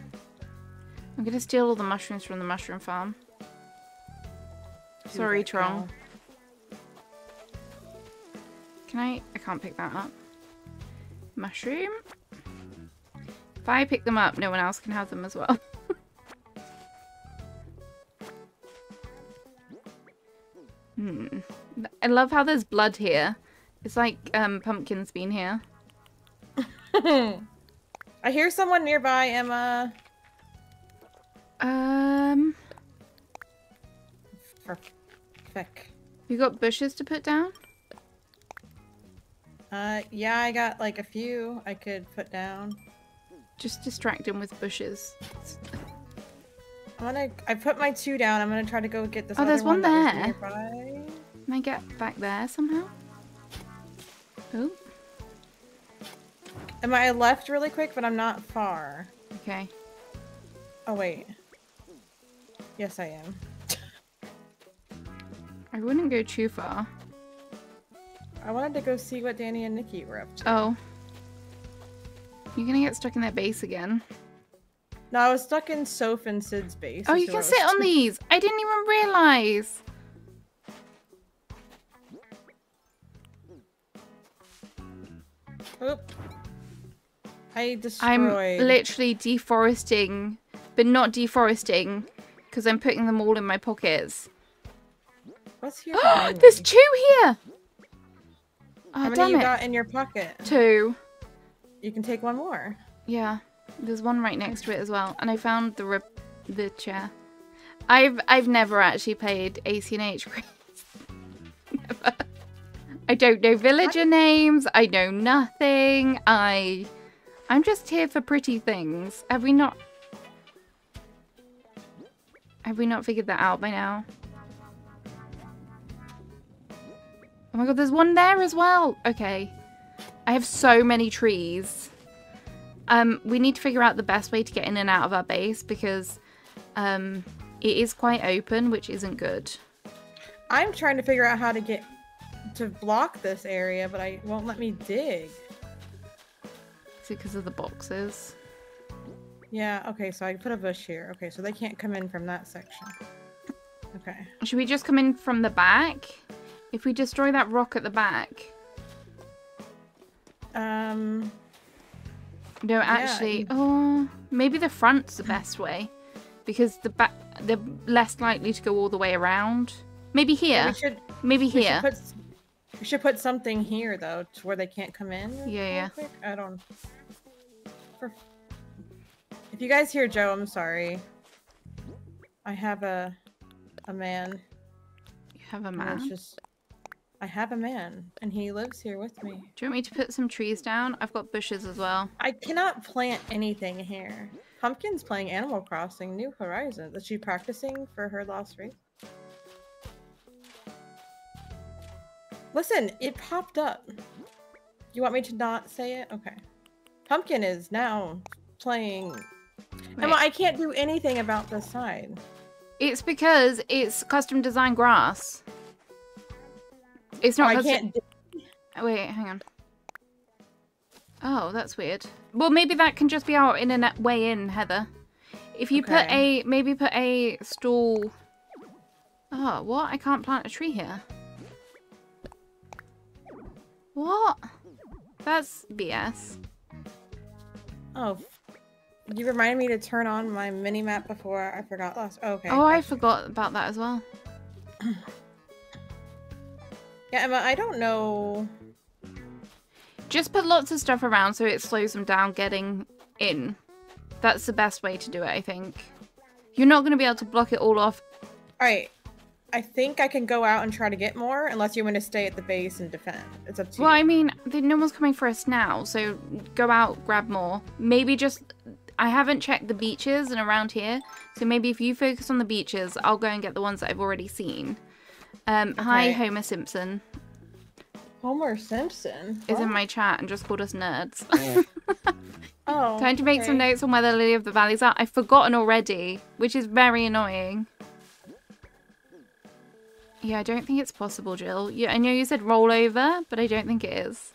I'm gonna steal all the mushrooms from the mushroom farm. Sorry, Trong. Can I? I can't pick that up. Mushroom? If I pick them up, no one else can have them as well. hmm. I love how there's blood here. It's like um, Pumpkin's been here. I hear someone nearby, Emma. Um, For feck. you got bushes to put down? Uh, yeah, I got like a few I could put down. Just distract him with bushes. I'm gonna. I put my two down. I'm gonna try to go get this. Oh, other there's one was there. Can I get back there somehow? Oh, Am I left really quick? But I'm not far. okay. Oh wait. Yes, I am. I wouldn't go too far. I wanted to go see what Danny and Nikki were up to. Oh. You're gonna get stuck in that base again. No, I was stuck in Soph and Sid's base. Oh, you can sit on these! I didn't even realise! Oop. I destroyed. I'm literally deforesting, but not deforesting because I'm putting them all in my pockets. What's here? There's two here. Oh, How ah, many you it. got in your pocket? Two. You can take one more. Yeah. There's one right next to it as well. And I found the rip the chair. I've I've never actually played ACNH never. I don't know villager names. I know nothing. I I'm just here for pretty things. Have we not Have we not figured that out by now? Oh my god, there's one there as well. Okay. I have so many trees. Um, we need to figure out the best way to get in and out of our base because um, it is quite open, which isn't good. I'm trying to figure out how to get to block this area, but I won't let me dig. Is it because of the boxes? Yeah, okay, so I put a bush here. Okay, so they can't come in from that section. Okay. Should we just come in from the back? If we destroy that rock at the back. Um, No, actually, you- oh, maybe the front's the best way because the back they're less likely to go all the way around. Maybe here. we should Maybe we should here. put we should put something here though, to where they can't come in. Yeah, yeah. quick. I don't. For... If you guys hear Joe, I'm sorry. I have a a man. You have a man. just I have a man, and he lives here with me. Do you want me to put some trees down? I've got bushes as well. I cannot plant anything here. Pumpkin's playing Animal Crossing New Horizons. Is she practicing for her lost race? Listen, it popped up. You want me to not say it? Okay. Pumpkin is now playing. Emma, I can't do anything about this side. It's because it's custom design grass. It's not. Oh, I custom- can't. Oh, wait, hang on. Oh, that's weird. Well, maybe that can just be our internet way in, Heather. If you put a maybe put a stall. Oh, what? I can't plant a tree here. What? That's BS. Oh, you reminded me to turn on my mini map before I forgot last. Oh, okay. Oh, I forgot about that as well. Yeah, Emma, I don't know. Just put lots of stuff around so it slows them down getting in. That's the best way to do it, I think. You're not going to be able to block it all off. All right. I think I can go out and try to get more, unless you want to stay at the base and defend. It's up to Well, you. Well, I mean, no one's coming for us now, so go out, grab more. Maybe just. I haven't checked the beaches and around here, so maybe if you focus on the beaches, I'll go and get the ones that I've already seen. Um, Hi, Homer Simpson Homer Simpson is in my chat and just called us nerds. Oh, Time to make some notes on where the Lily of the Valleys are. I've forgotten already, which is very annoying. Yeah, I don't think it's possible, Jill. Yeah, I know you said rollover, but I don't think it is.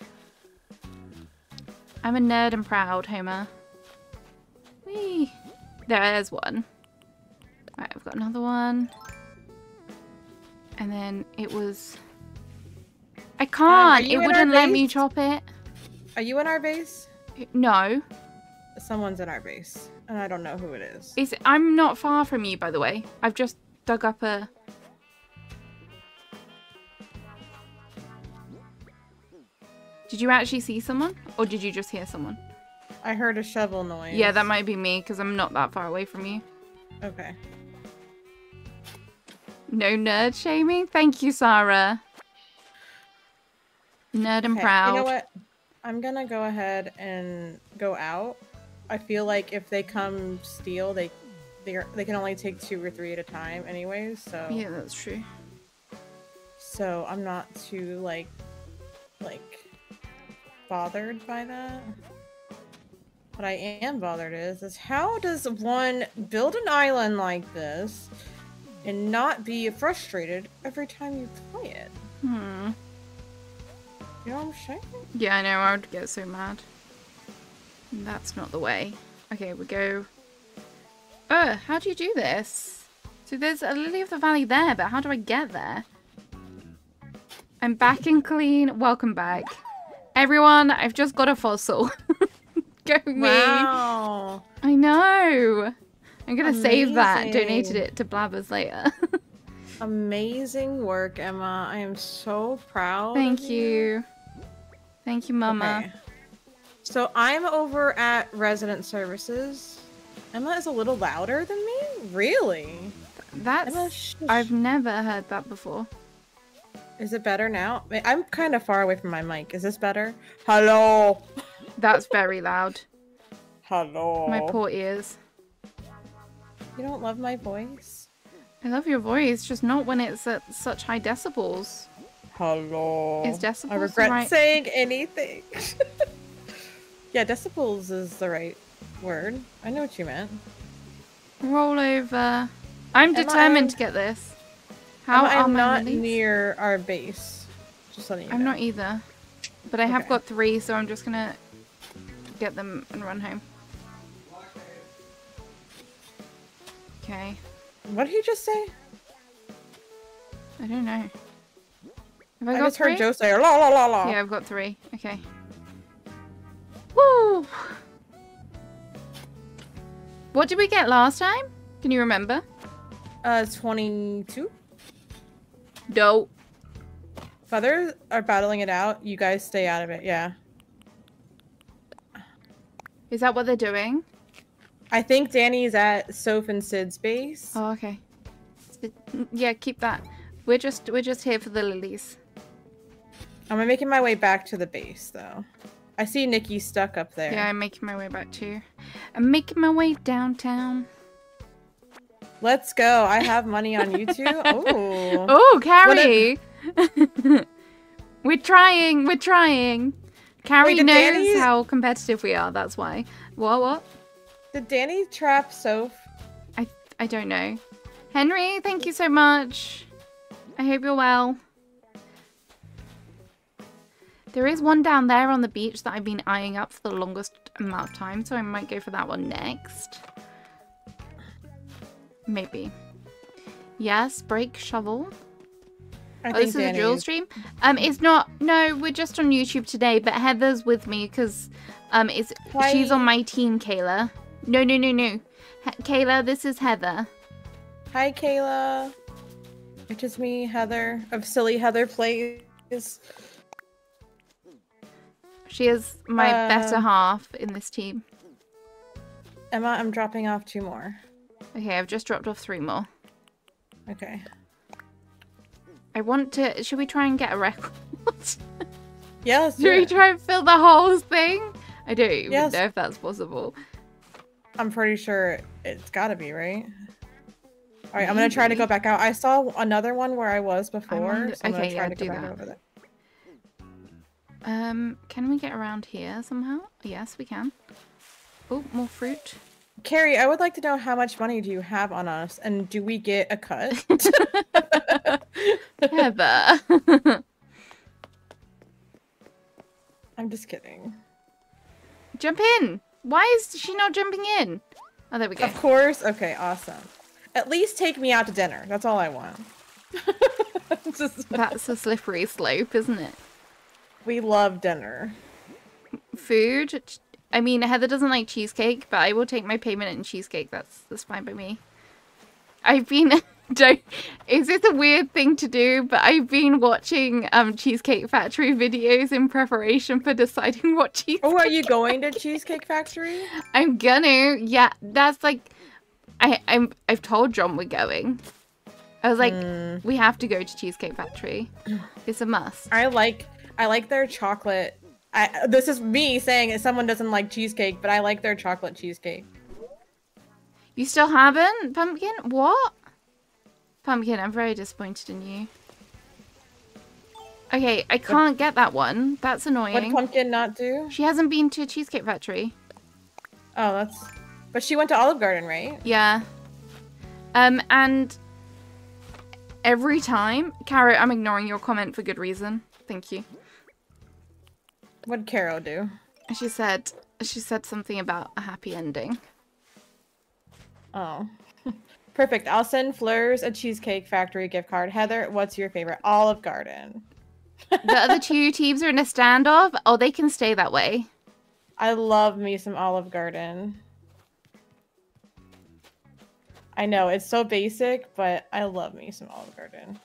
I'm a nerd and proud, Homer. Whee! There's one. Right, I've got another one. And then it was... I can't! you it wouldn't let me chop it. Are you in our base? No. Someone's in our base, and I don't know who it is. Is I'm not far from you, by the way. I've just dug up a. Did you actually see someone, or did you just hear someone? I heard a shovel noise. Yeah, that might be me because I'm not that far away from you. Okay. No nerd shaming. Thank you, Sarah. Nerd and proud. You know what? I'm gonna go ahead and go out. I feel like if they come steal, they they they can only take two or three at a time, anyways. So Yeah, that's true. so I'm not too like like bothered by that. What I am bothered is is how does one build an island like this and not be frustrated every time you play it? Hmm. You know what I'm saying? Yeah, I know. I would get so mad. That's not the way. Okay, we go. Oh, how do you do this? So there's a lily of the valley there, but how do I get there? I'm back and clean. Welcome back. Everyone, I've just got a fossil. Go me. Wow. I know. I'm gonna save that. Donated it to Blathers later. Amazing work, Emma. I am so proud. Thank of you. Thank you, Mama. Okay. So I'm over at resident services. Emma is a little louder than me? Really? That's. I've never heard that before. Is it better now? I'm kind of far away from my mic. Is this better? Hello. That's very loud. Hello. My poor ears. You don't love my voice? I love your voice, just not when it's at such high decibels. Hello. Is decibels I regret right- saying anything. yeah, decibels is the right word. I know what you meant. Roll over. I'm Emma, determined I'm- to get this. How are I'm not lilies? near our base. Just letting you I'm know. not either. But I have Okay. got three, so I'm just gonna get them and run home. Okay. What did he just say? I don't know. Have I, I, got just three? heard Joe say la la la la. Yeah, I've got three. Okay. Woo! What did we get last time? Can you remember? Uh, 22? No. If others are battling it out, you guys stay out of it. Yeah. Is that what they're doing? I think Danny's at Soph and Sid's base. Oh, okay. Mm, yeah, keep that. We're just we're just here for the lilies. I'm making my way back to the base, though. I see Nikki stuck up there. Yeah, I'm making my way back too. I'm making my way downtown. Let's go. I have money on you two. Oh. Oh, Carrie! we're trying. We're trying. Carrie did knows Danny- how competitive we are. That's why. What? What? Did Danny trap Soph? I I don't know. Henry, thank you so much. I hope you're well. There is one down there on the beach that I've been eyeing up for the longest amount of time, so I might go for that one next. Maybe. Yes, break shovel. I Oh, think this is a dual is- stream. Um, it's not. No, we're just on YouTube today. But Heather's with me because um, it's she's on my team. Kayla. No, no, no, no. Kayla, this is Heather. Hi, Kayla. It's just me, Heather, of Silly Heather Plays. She is my better Uh, half in this team. Emma, I'm dropping off two more. Okay, I've just dropped off three more. Okay. I want to. Should we try and get a record? Let's Should we it. try and fill the whole thing? I don't even Yes. know if that's possible. I'm pretty sure it's gotta be, right? Alright, I'm gonna try to go back out. I saw another one where I was before, wonder- so I'm gonna try yeah, to go do back that. over there. Um, can we get around here somehow? Yes, we can. Oh, more fruit. Carrie, I would like to know how much money do you have on us, and do we get a cut? Heather. I'm just kidding. Jump in. Why is she not jumping in? Oh, there we go. Of course. Okay, awesome. At least take me out to dinner. That's all I want. Just- That's a slippery slope, isn't it? we love dinner. Food. I mean, Heather doesn't like cheesecake, but I will take my payment in cheesecake. That's that's fine by me. I've been don't. Is this a weird thing to do? But I've been watching um Cheesecake Factory videos in preparation for deciding what cheese. Oh, are you going to Cheesecake Factory? I'm gonna. Yeah, that's like. I I'm I've told John we're going. I was like, Mm, we have to go to Cheesecake Factory. It's a must. I like I like their chocolate. I, this is me saying someone doesn't like cheesecake, but I like their chocolate cheesecake. You still haven't, Pumpkin? What? Pumpkin, I'm very disappointed in you. Okay, I can't get that one. That's annoying. What. Pumpkin not do? She hasn't been to Cheesecake Factory. Oh, that's. But she went to Olive Garden, right? Yeah. Um, and every time, Carrot, I'm ignoring your comment for good reason. Thank you. What did Caro do? She said she said something about a happy ending. Oh. Perfect. I'll send Fleurs a Cheesecake Factory gift card. Heather, what's your favorite? Olive Garden. The other two teams are in a standoff. Oh, they can stay that way. I love me some Olive Garden. I know it's so basic, but I love me some Olive Garden.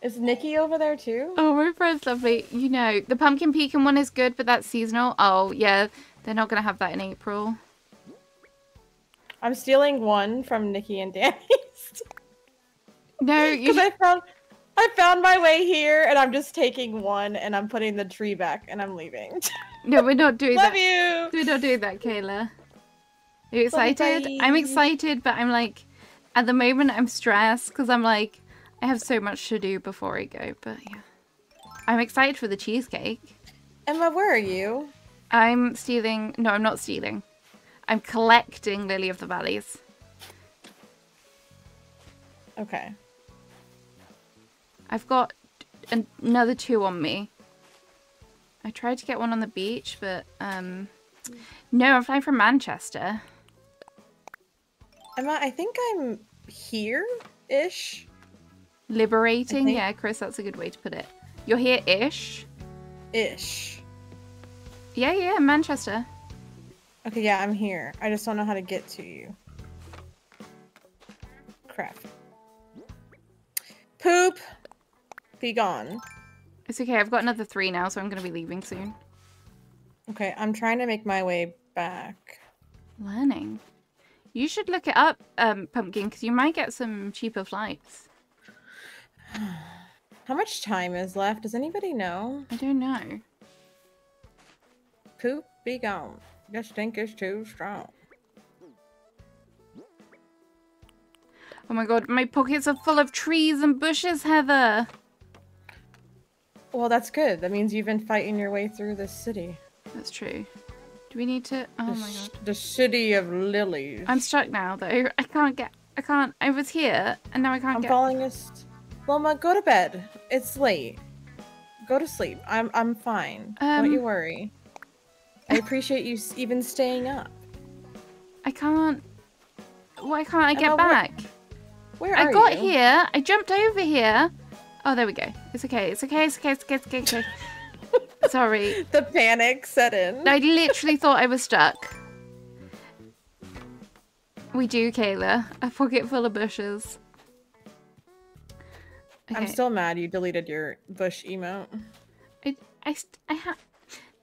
Is Nikki over there too? Oh, my friend's lovely. You know, the pumpkin pecan one is good, but that's seasonal. Oh, yeah. They're not going to have that in April. I'm stealing one from Nikki and Danny's No, you because I found I found my way here, and I'm just taking one, and I'm putting the tree back, and I'm leaving. No, we're not doing love that. Love you. We're not doing that, Kayla. Are you excited? I'm excited, but I'm like, at the moment, I'm stressed because I'm like, I have so much to do before I go. But yeah, I'm excited for the cheesecake. Emma, where are you? I'm stealing. No, I'm not stealing. I'm collecting Lily of the Valleys. Okay. I've got an- another two on me. I tried to get one on the beach, but um, no, I'm flying from Manchester. Emma, I think I'm here ish. Liberating, yeah, Chris, that's a good way to put it. You're here-ish. Ish. Yeah, yeah, Manchester. Okay, yeah, I'm here. I just don't know how to get to you. Crap. Poop. Be gone. It's okay. I've got another three now, so I'm going to be leaving soon. Okay, I'm trying to make my way back. Learning. You should look it up, um, Pumpkin, because you might get some cheaper flights. How much time is left? Does anybody know? I don't know. Poop. Be gone. Your stink is too strong. Oh my god, my pockets are full of trees and bushes, Heather. Well, that's good. That means you've been fighting your way through this city. That's true. Do we need to? Oh the, my god. the city of lilies. I'm stuck now, though. I can't get. I can't. I was here, and now I can't get. I'm get. falling as Loma, go to bed. It's late. Go to sleep. I'm I'm fine. Don't you Um, worry. I appreciate you even staying up. I can't. Why can't I get Emma, where- back? Where I got you? here. I jumped over here. Oh, there we go. It's okay. It's okay. It's okay. It's okay. It's okay. It's okay. Sorry. The panic set in. I literally thought I was stuck. We do, Kayla. A pocket full of bushes. I'm still mad you deleted your bush emote. I, I, st- I have.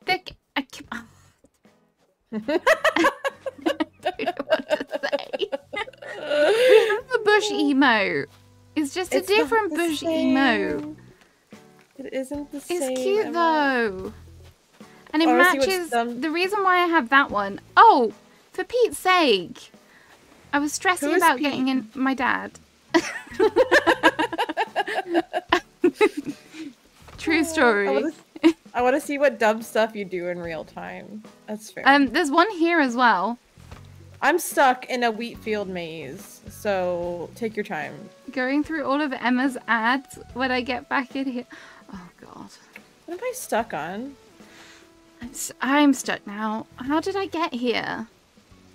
The, I, ca- I don't know what to say. we have the bush emote. It's just a It's not different bush emote. It isn't the It's same. It's cute though. And it I wanna see what's matches the reason why I have that one. Oh, for Pete's sake. I was stressing Who is about Pete? getting in my dad. True story. I want to see what dumb stuff you do in real time. That's fair. Um, there's one here as well. I'm stuck in a wheat field maze, so take your time. Going through all of Emma's ads when I get back in here. Oh god. What am I stuck on? I'm, s- I'm stuck now. How did I get here?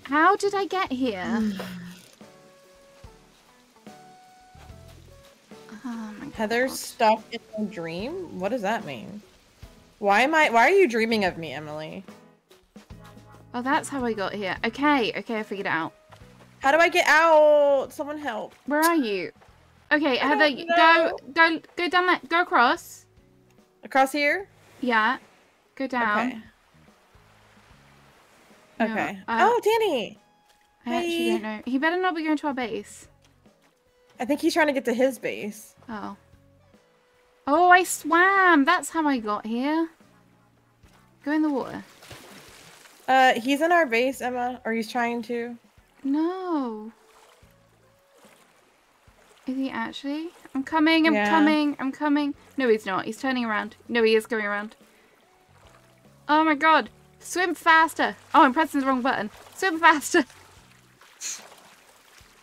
How did I get here? Oh my god. Heather's stuck in a dream? What does that mean? Why am I why are you dreaming of me, Emily? Oh, that's how I got here. Okay, okay, I figured it out. How do I get out? Someone help. Where are you? Okay, I Heather, go, go, go down that, go across. Across here? Yeah, go down. Okay. No, Okay. uh, oh, Danny. I actually don't know. He better not be going to our base. I think he's trying to get to his base. Oh. Oh, I swam. That's how I got here. Go in the water. Uh, he's in our base, Emma, or he's trying to. No. Is he actually? I'm coming, I'm Yeah. coming, I'm coming. No, he's not. He's turning around. No, he is going around. Oh my god. Swim faster. Oh, I'm pressing the wrong button. Swim faster.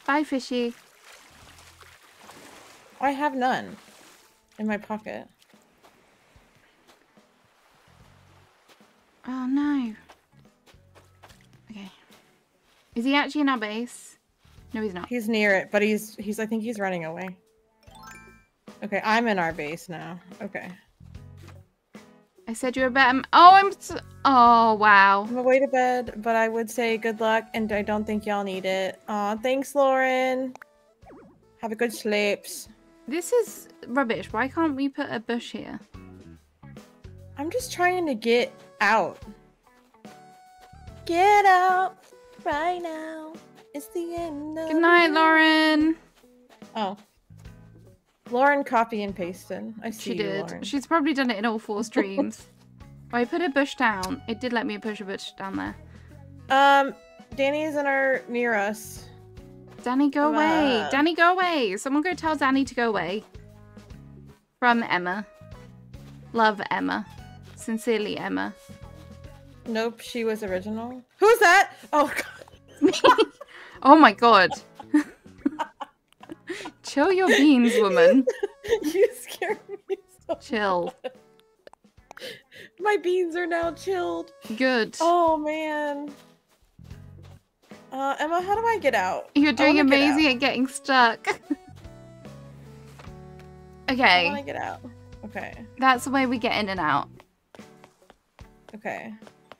Bye, fishy. I have none in my pocket. Oh no. Okay. Is he actually in our base? No, he's not. He's near it, but he's he's I think he's running away. Okay, I'm in our base now. Okay. I said you were better. Oh, I'm. So... Oh, wow. I'm away to bed, but I would say good luck, and I don't think y'all need it. Aw, thanks, Lauren. Have a good sleeps. This is rubbish. Why can't we put a bush here? I'm just trying to get out. Get out right now. It's the end of Good night, Lauren. Oh. Lauren copy and pasted. I see She you, did. Lauren. She's probably done it in all four streams. I put a bush down. It did let me push a bush down there. Um, Danny's in our near us. Danny, go away. Uh, Danny, go away. Someone go tell Danny to go away. From Emma. Love Emma. Sincerely, Emma. Nope, she was original. Who's that? Oh god. Me. Oh my god. Chill your beans, woman. you scared me so Chill. My beans are now chilled. Good. Oh man. Uh, Emma, how do I get out? You're doing amazing at getting stuck. okay. How do I get out? Okay. that's the way we get in and out. Okay.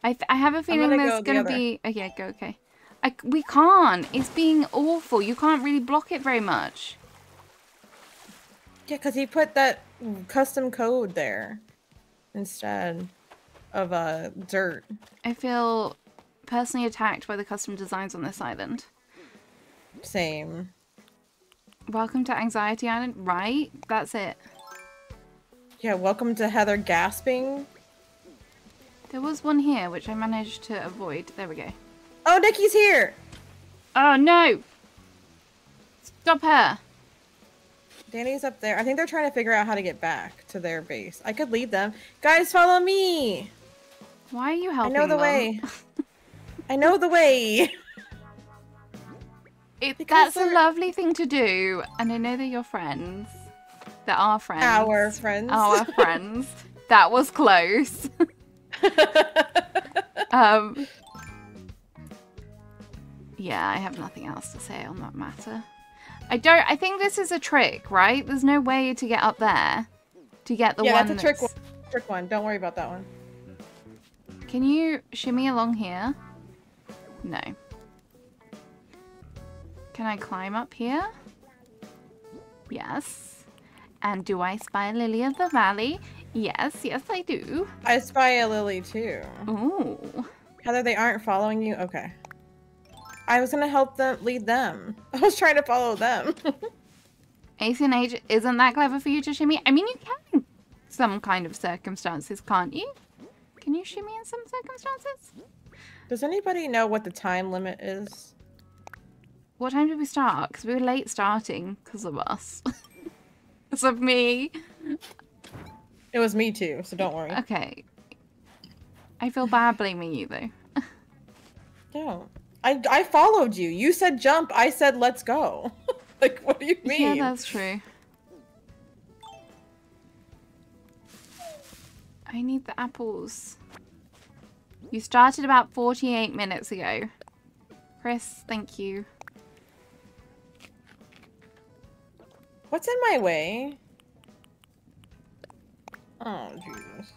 I, th- I have a feeling gonna there's go gonna other. be. Okay, go. Okay. I, we can't. It's being awful. You can't really block it very much. Yeah, because he put that custom code there instead of uh dirt. I feel personally attacked by the custom designs on this island. Same. Welcome to Anxiety Island, right? That's it. Yeah, welcome to Heather gasping. There was one here which I managed to avoid. There we go. Oh, Nikki's here. Oh no! Stop her! Danny's up there. I think they're trying to figure out how to get back to their base. I could lead them. Guys, follow me. Why are you helping I know the them? way. I know the way. It, Because that's a they're- lovely thing to do, and I know they're your friends. They're our friends. Our friends. Our friends. That was close. um. Yeah, I have nothing else to say on that matter. I don't. I think this is a trick, right? There's no way to get up there to get the yeah, one. that's a trick that's- one. Trick one. Don't worry about that one. Can you shimmy along here? No. Can I climb up here? Yes. And do I spy Lily of the Valley? Yes, yes I do. I spy a lily too. Ooh. Heather, they aren't following you? Okay. I was gonna help them lead them. I was trying to follow them. Ace and Age isn't that clever for you to shimmy? I mean, you can in some kind of circumstances, can't you? Can you shimmy in some circumstances? Does anybody know what the time limit is? What time did we start? Because we were late starting because of us. Because of me. It was me too, so don't worry. Okay. I feel bad blaming you though. Don't. I I followed you. You said jump. I said let's go. like, what do you mean? Yeah, that's true. I need the apples. You started about 48 minutes ago. Chris, thank you. What's in my way? Oh Jesus.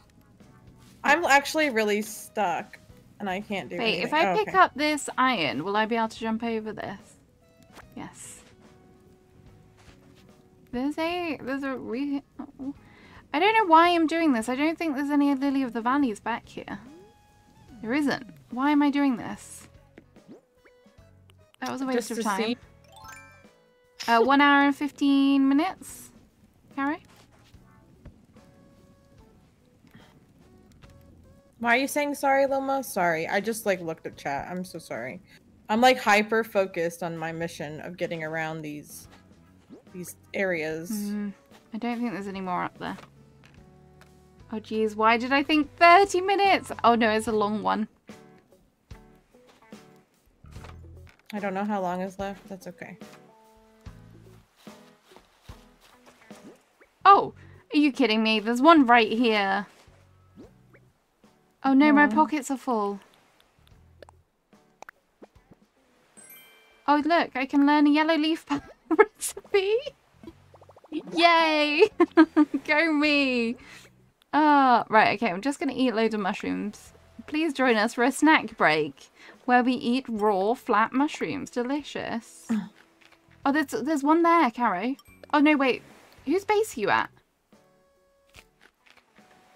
I'm actually really stuck, and I can't do Wait, anything. if I Oh, pick okay. up this iron, will I be able to jump over this? Yes. There's a there's a re. oh. I don't know why I'm doing this. I don't think there's any Lily of the Valleys back here. There isn't. Why am I doing this? That was a waste Just of time. Uh, one hour and fifteen minutes. Caro? Why are you saying sorry, Loma? Sorry, I just like looked at chat. I'm so sorry. I'm like hyper focused on my mission of getting around these these areas. Mm, I don't think there's any more up there. Oh geez, why did I think 30 minutes? Oh no, it's a long one. I don't know how long is left. That's okay. Oh, are you kidding me? There's one right here. Oh no, my pockets are full. Oh look, I can learn a yellow leaf recipe. Yay! Go me! Ah, right, okay, I'm just gonna eat loads of mushrooms. Please join us for a snack break where we eat raw, flat mushrooms. Delicious. Oh, there's, there's one there, Caro. Oh, no, wait. Whose base are you at?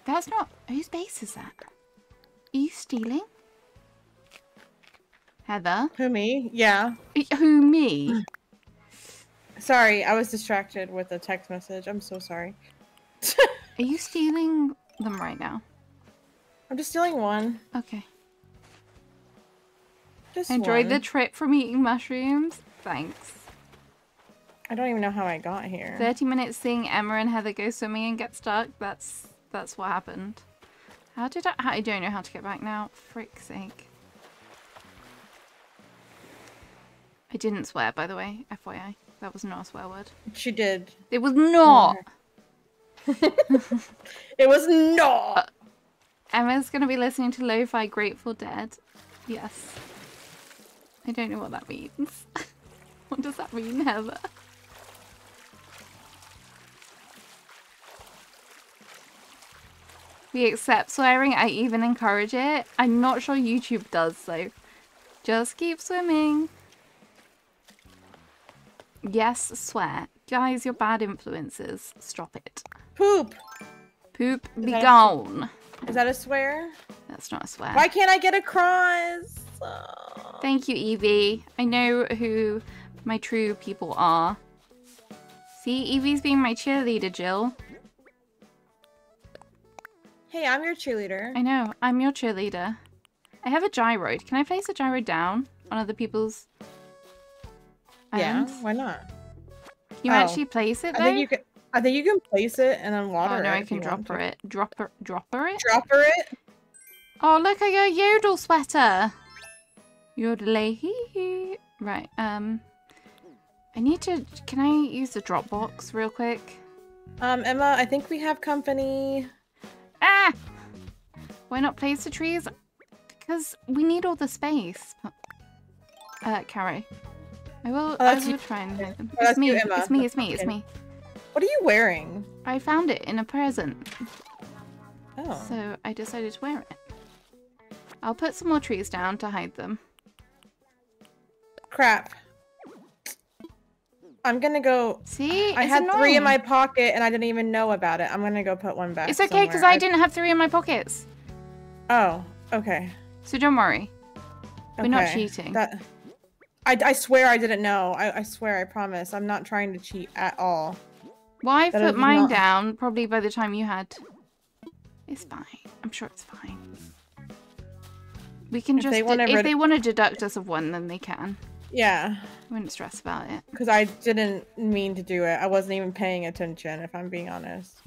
That's not... Whose base is that? Are you stealing? Heather? Who me? Yeah. Who, me? Sorry, I was distracted with a text message. I'm so sorry. Are you stealing them right now? I'm just stealing one. Okay. Just Enjoyed the trip from eating mushrooms. Thanks. I don't even know how I got here. 30 minutes seeing Emma and Heather go swimming and get stuck. That's that's what happened. How did I... How, I don't know how to get back now. Frick's sake. I didn't swear, by the way. FYI. That was not a swear word. She did. It was not! It was not. Uh, Emma's going to be listening to Lo-Fi Grateful Dead. Yes. I don't know what that means. what does that mean, Heather? We accept swearing. I even encourage it. I'm not sure YouTube does, so just keep swimming. Yes, swear. Guys, you're bad influences. Stop it. Poop. Poop, be a- gone. Is that a swear? That's not a swear. Why can't I get a cross? Oh. Thank you, Evie. I know who my true people are. See, Evie's being my cheerleader, Jill. Hey, I'm your cheerleader. I know, I'm your cheerleader. I have a gyroid. Can I place a gyroid down on other people's Yeah, items? why not? Can you Oh. actually place it I though? think you can. I think you can place it and then water oh no, it. I can you drop want her to. it. Drop her, drop her it. Drop her it. Oh look, I got a yodel sweater. Yodelay hee hee. Right. Um, I need to. Can I use the drop box real quick? Um, Emma, I think we have company. Ah! Why not place the trees? Because we need all the space. Uh, Carrie. I will, Oh, I will you. try and hide them. Oh, It's me, you, Emma. it's me, it's me, it's okay. me. What are you wearing? I found it in a present, Oh. so I decided to wear it. I'll put some more trees down to hide them. Crap. I'm gonna go. See? I had three in my pocket and I didn't even know about it. I'm gonna go put one back. It's okay, because somewhere. I didn't have three in my pockets. Oh, okay. So don't worry. We're not cheating. That. I, I swear I didn't know. I, I swear, I promise. I'm not trying to cheat at all. Well, I put mine not- down probably by the time you had. It's fine. I'm sure it's fine. We can If just they if they want to deduct us of one, then they can. Yeah, I wouldn't stress about it. because I didn't mean to do it. I wasn't even paying attention, if I'm being honest.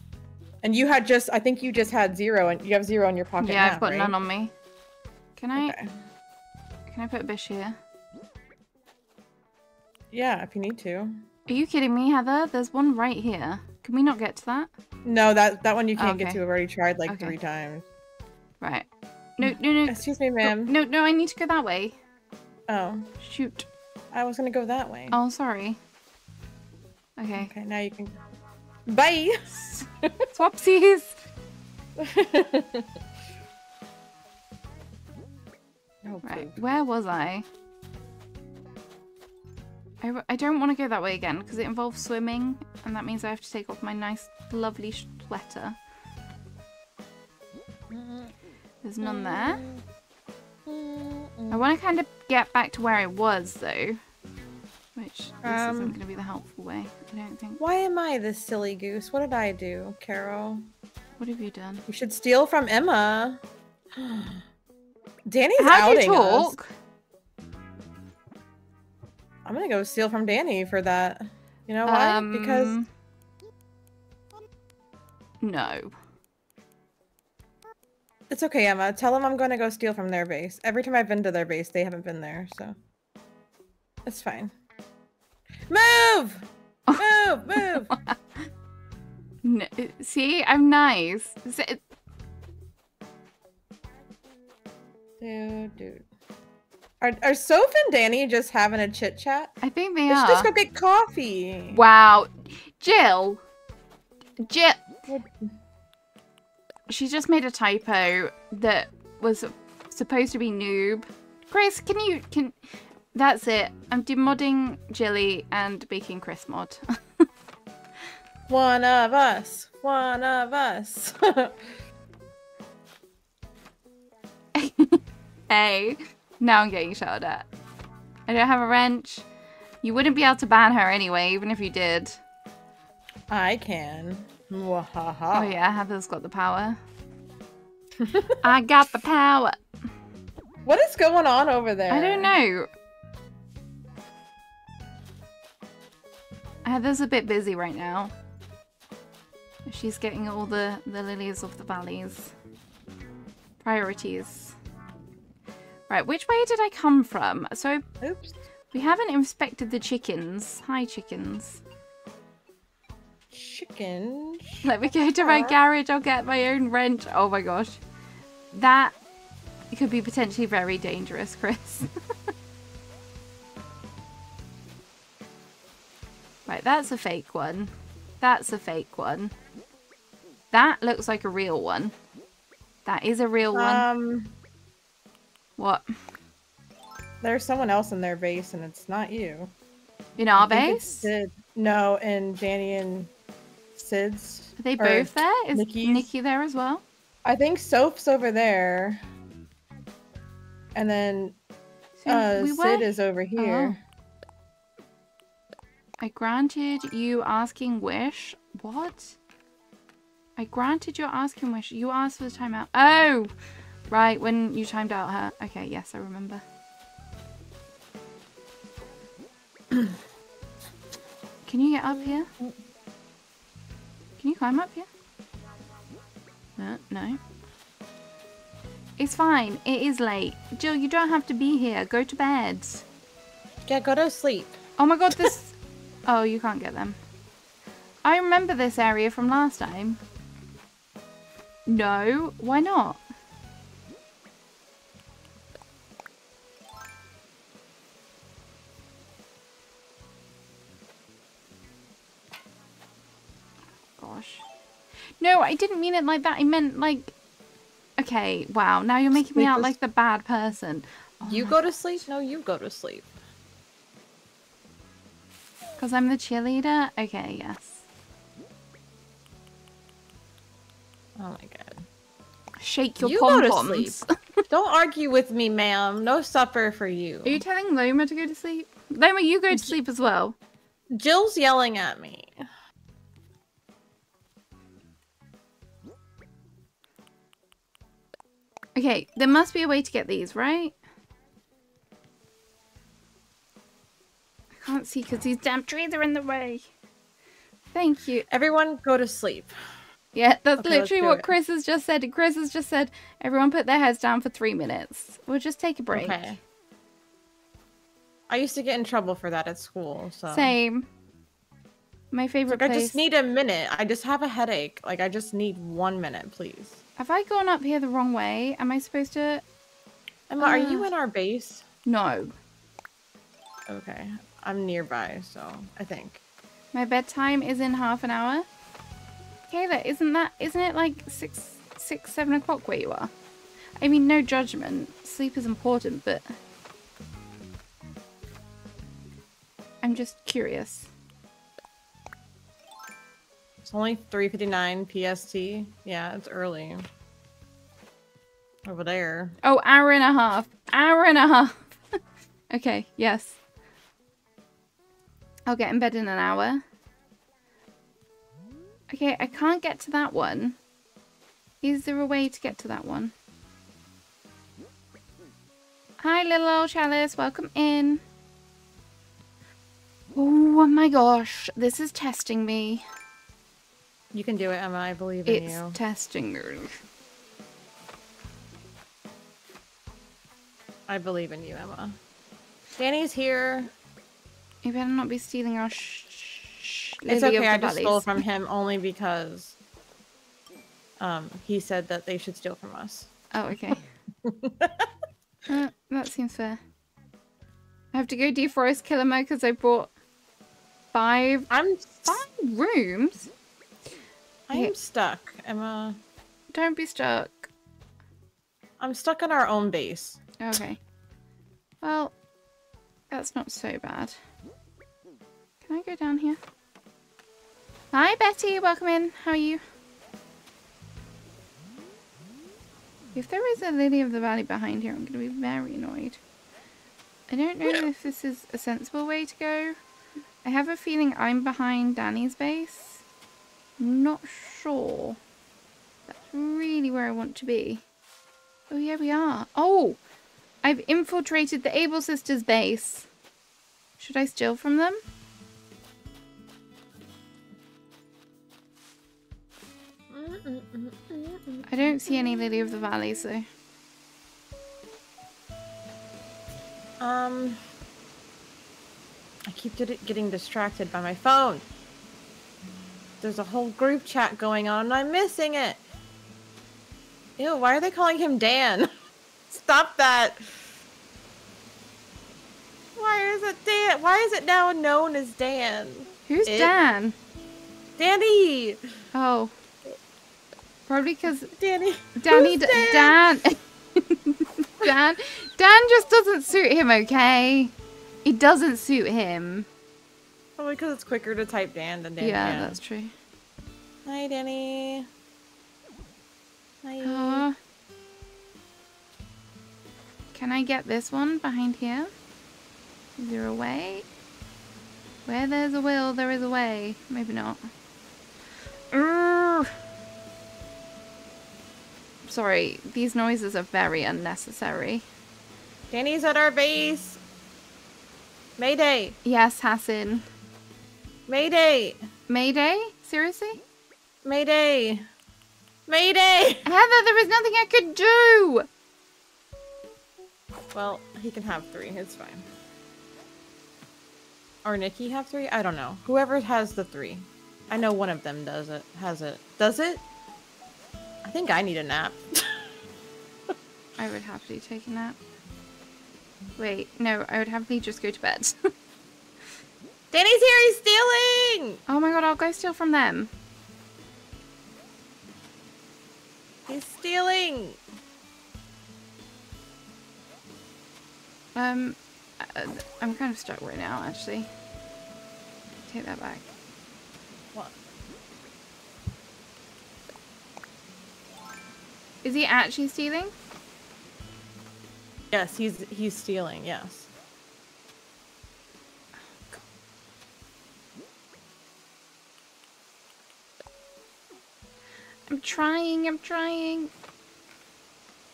And you had just, I think you just had zero, and you have zero in your pocket yeah, now, I've got right? none on me. Can I? Okay. Can I put a bish here? Yeah, if you need to. Are you kidding me, Heather? There's one right here. Can we not get to that? No, that that one you can't get Okay. to. I've already tried like Okay. three times. Right. No, no, no. Excuse me, ma'am. no, no, I need to go that way. Oh, Shoot. I was gonna go that way. Oh, sorry. Okay. Okay, now you can. Bye. Swapsies. oh, Right, where was I? I, I don't want to go that way again because it involves swimming, and that means I have to take off my nice, lovely sweater. There's none there. I want to kind of get back to where I was, though. Which this Um, isn't going to be the helpful way, I don't think. Why am I this silly goose? What did I do, Carol? What have you done? You should steal from Emma. Danny's How do you talk? us. I'm gonna go steal from Danny for that. You know why? because Um, No. it's okay, Emma. Tell them I'm gonna go steal from their base. Every time I've been to their base, they haven't been there, so it's fine. Move! Move! Move! no. See, I'm nice. Dude, dude. Are, are Soph and Danny just having a chit chat? I think they should are. just go get coffee. Wow. Jill. Jill. She just made a typo that was supposed to be noob. Chris, can you can? That's it. I'm demodding Jilly and making Chris mod. One of us. One of us. hey, now I'm getting shouted at. I don't have a wrench. You wouldn't be able to ban her anyway, even if you did. I can. Oh yeah, Heather's got the power. I got the power. What is going on over there? I don't know. Heather's a bit busy right now. She's getting all the, the lilies of the valleys. Priorities. Right, which way did I come from? So Oops. we haven't inspected the chickens. Hi, chickens. Chicken. Let me go to my garage. I'll get my own wrench. Oh my gosh. That could be potentially very dangerous, Chris. right, that's a fake one. That's a fake one. That looks like a real one. That is a real one. Um, What? there's someone else in their base, and it's not you. In our I think it's base? Sid. No, and Danny and Sid's. Are they both there? Is Nikki's. Nikki there as well? I think Soap's over there, and then So uh, we Sid is over here. I granted you asking wish. What? I granted your asking wish. You asked for the timeout. Oh! Right, when you timed out her. Okay, yes, I remember. Can you get up here? Can you climb up here? No, no. It's fine. It is late. Jill, you don't have to be here. Go to bed. Yeah, go to sleep. Oh my god, this. oh, you can't get them. I remember this area from last time. No, why not? No, I didn't mean it like that. I meant like. Okay, wow. Now you're making me out like the bad person. Oh You go to sleep? No, you go to sleep. Because I'm the cheerleader? Okay, yes. Oh my god. Shake your You go to pom sleep. poms. Don't argue with me, ma'am. No supper for you. Are you telling Loma to go to sleep? Loma, you go to sleep as well. Jill's yelling at me. Okay, there must be a way to get these, right? I can't see because these damn trees are in the way. Thank you. Everyone go to sleep. Yeah, that's Okay, literally what it. Chris has just said. Chris has just said, everyone put their heads down for three minutes. We'll just take a break. Okay. I used to get in trouble for that at school, so Same. My favorite Like, I just need a minute. I just have a headache. Like I just need one minute, please. Have I gone up here the wrong way? Am I supposed to? Emma, are you Uh. in our base? No. Okay. I'm nearby, so I think. My bedtime is in half an hour. Kayla, isn't that isn't it like six six, seven o'clock where you are? I mean no judgment. Sleep is important, but I'm just curious. It's only 3:59 PST. Yeah, it's early. Over there. Oh, hour and a half. Hour and a half. okay, yes. I'll get in bed in an hour. Okay, I can't get to that one. Is there a way to get to that one? Hi, little old chalice. Welcome in. Oh my gosh, this is testing me. You can do it, Emma. I believe in It's you. It's testing. I believe in you, Emma. Danny's here. You better not be stealing our sh- sh- It's okay. I just stole from him only because um he said that they should steal from us. Oh, okay. Uh, that seems fair. I have to go deforest killer mode because I bought five. I'm Five rooms? I'm stuck, Emma. Don't be stuck. I'm stuck on our own base. Okay. Well, that's not so bad. Can I go down here? Hi, Betty. Welcome in. How are you? If there is a Lily of the Valley behind here, I'm going to be very annoyed. I don't know if this is a sensible way to go. I have a feeling I'm behind Danny's base. Not sure. That's really where I want to be. Oh, yeah, we are. Oh! I've infiltrated the Able Sisters base. Should I steal from them? I don't see any Lily of the Valley, so. Um, I keep getting distracted by my phone. There's a whole group chat going on and I'm missing it. Ew, why are they calling him Dan? Stop that. Why is it Dan? Why is it now known as Dan? Who's It- Dan? Danny! Oh. Probably because Danny. Danny. D- Dan? Dan. Dan. Dan just doesn't suit him, okay? It doesn't suit him. Probably because it's quicker to type Dan than Danny. yeah, that's true. Hi, Danny. Hi. Uh, can I get this one behind here? Is there a way? Where there's a will, there is a way. Maybe not. Urgh. Sorry, these noises are very unnecessary. Danny's at our base. Mayday. Yes, Hassan. Mayday. Mayday? Seriously? Mayday. Mayday. Heather, there is nothing I could do! Well, he can have three. It's fine. Or Nikki have three? I don't know. Whoever has the three. I know one of them does it. Has it. Does it? I think I need a nap. I would happily take a nap. Wait, no, I would happily just go to bed. Danny's here. He's stealing. oh my god, I'll go steal from them. He's stealing. Um, uh, I'm kind of stuck right now, actually. Take that back. What? Is he actually stealing? Yes, he's he's stealing. Yes. I'm trying, I'm trying.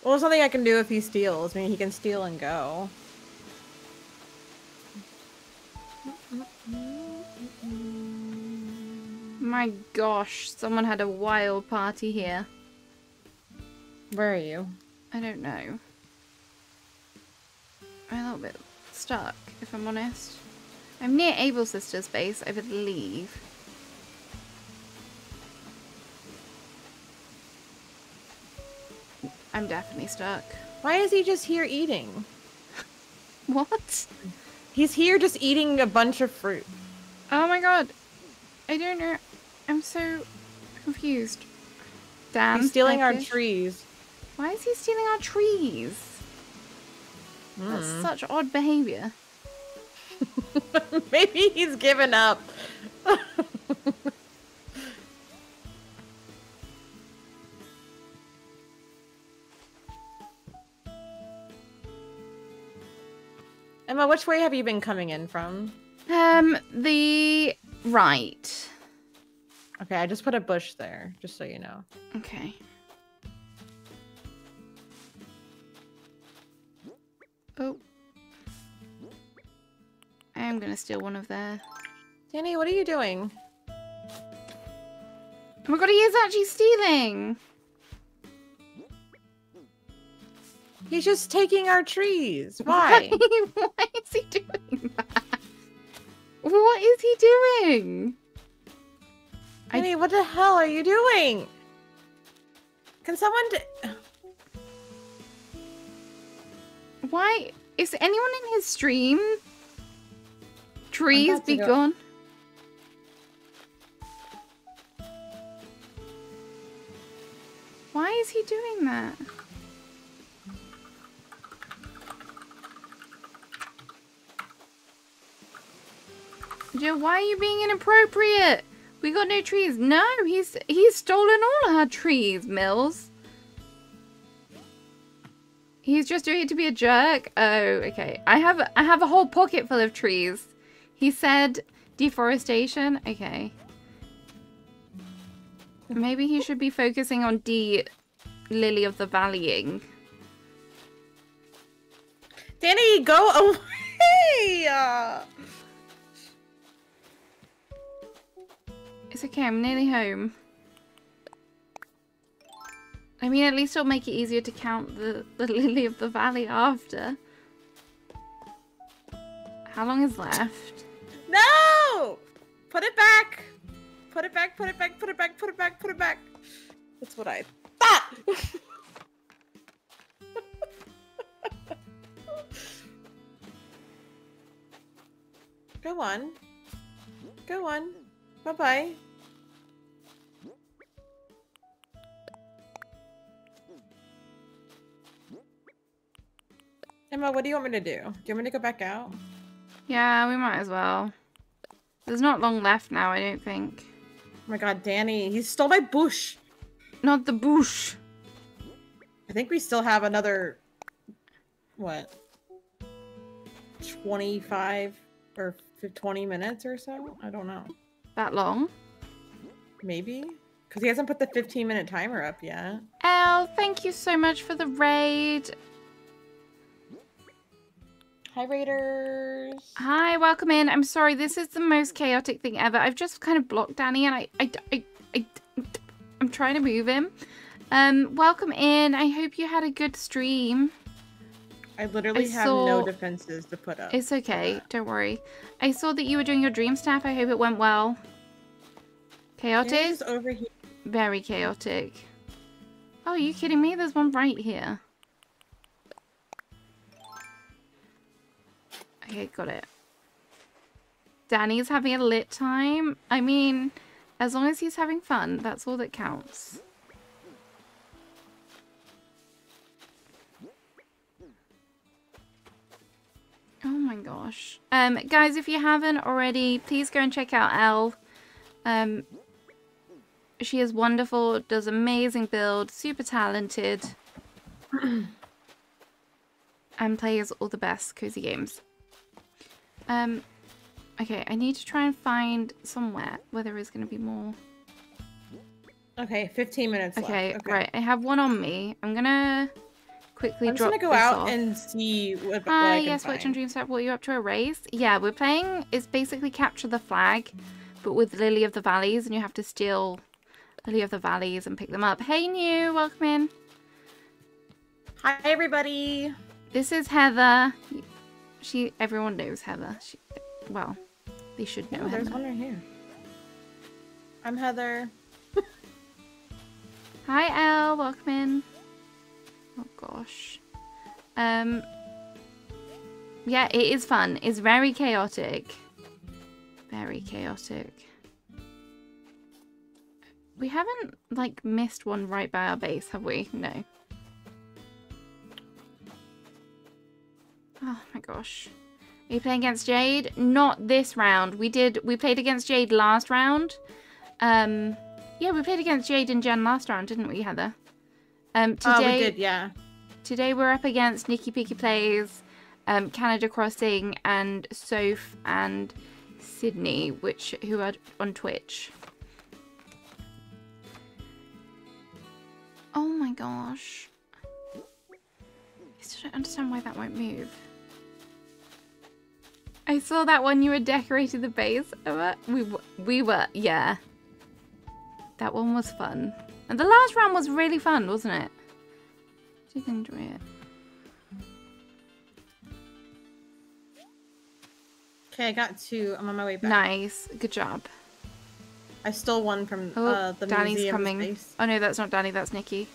Well, there's nothing I can do if he steals. I mean, he can steal and go. My gosh, someone had a wild party here. Where are you? I don't know. I'm a little bit stuck, if I'm honest. I'm near Able Sisters base, I believe. I'm definitely stuck. Why is he just here eating? What? He's here just eating a bunch of fruit. Oh my god. I don't know. I'm so confused. Dan, He's stealing our trees. Why is he stealing our trees? That's Hmm. such odd behavior. Maybe he's given up. Emma, which way have you been coming in from? Um, the right. Okay, I just put a bush there, just so you know. Okay. Oh. I am gonna steal one of their. Danny, what are you doing? Oh my god, he is actually stealing! He's just taking our trees. Why? Why, is he doing that? What is he doing? Penny, I... what the hell are you doing? Can someone Why is anyone in his stream? Trees be gone. Why is he doing that? Joe, why are you being inappropriate? We got no trees. No, he's he's stolen all our trees, Mills. He's just doing it to be a jerk. Oh, okay. I have I have a whole pocket full of trees. He said deforestation. Okay. Maybe he should be focusing on D Lily of the Valleying. Danny, go away! It's okay, I'm nearly home. I mean, at least it'll make it easier to count the, the Lily of the Valley after. How long is left? no! Put it back! Put it back, put it back, put it back, put it back, put it back. That's what I thought! Go on. Go on. Bye bye. Emma, what do you want me to do? Do you want me to go back out? Yeah, we might as well. There's not long left now, I don't think. Oh my god, Danny, he stole my bush. Not the bush. I think we still have another what? 25 or 20 minutes or so? I don't know. That long? Maybe? Because he hasn't put the 15 minute timer up yet. Elle, thank you so much for the raid. Hi, Raiders. Hi, welcome in. I'm sorry, this is the most chaotic thing ever. I've just kind of blocked Danny and I, I, I, I, I'm trying to move him. Um, welcome in. I hope you had a good stream. I literally I have no defenses to put up. It's okay, don't worry. I saw that you were doing your dream snap. I hope it went well. Chaotic? Over here. Very chaotic. Oh, are you kidding me? There's one right here. Okay, got it. Danny's having a lit time. I mean, as long as he's having fun, that's all that counts. Oh my gosh. Um, guys, if you haven't already, please go and check out Elle. Um, she is wonderful, does amazing build, super talented, and plays all the best cozy games. Um, okay, I need to try and find somewhere where there is going to be more. Okay, 15 minutes Okay, left. right. I have one on me. I'm gonna quickly I'm just drop gonna go out off. and see what, what Hi, I can yes, Watch find. and Dream Step. What are you up to a race? Yeah, we're playing. It's basically capture the flag, but with Lily of the Valleys, and you have to steal Lily of the Valleys and pick them up. Hey, new, welcome in. Hi, everybody. This is Heather. She, everyone knows Heather. She, well, they should know Oh, there's Heather. one right here. I'm Heather. Hi, Elle. Welcome in. Oh gosh. Um. Yeah, it is fun. It's very chaotic. Very chaotic. We haven't like missed one right by our base, have we? No. Oh my gosh. Are you playing against Jade? Not this round. We did. We played against Jade last round. Um. Yeah, we played against Jade and Jen last round, didn't we, Heather? Um, today, Oh, we did, yeah. today we're up against Nikki Picky Plays, um, Canada Crossing, and Soph and Sydney, which who are on Twitch. Oh my gosh. I still don't understand why that won't move. I saw that one you were decorating the base. We we were yeah. That one was fun, and the last round was really fun, wasn't it? Did you enjoy it. Okay, I got two. I'm on my way back. Nice, good job. I stole one from Oh, uh, the Danny's museum coming. space. Oh no, that's not Danny. That's Nikki.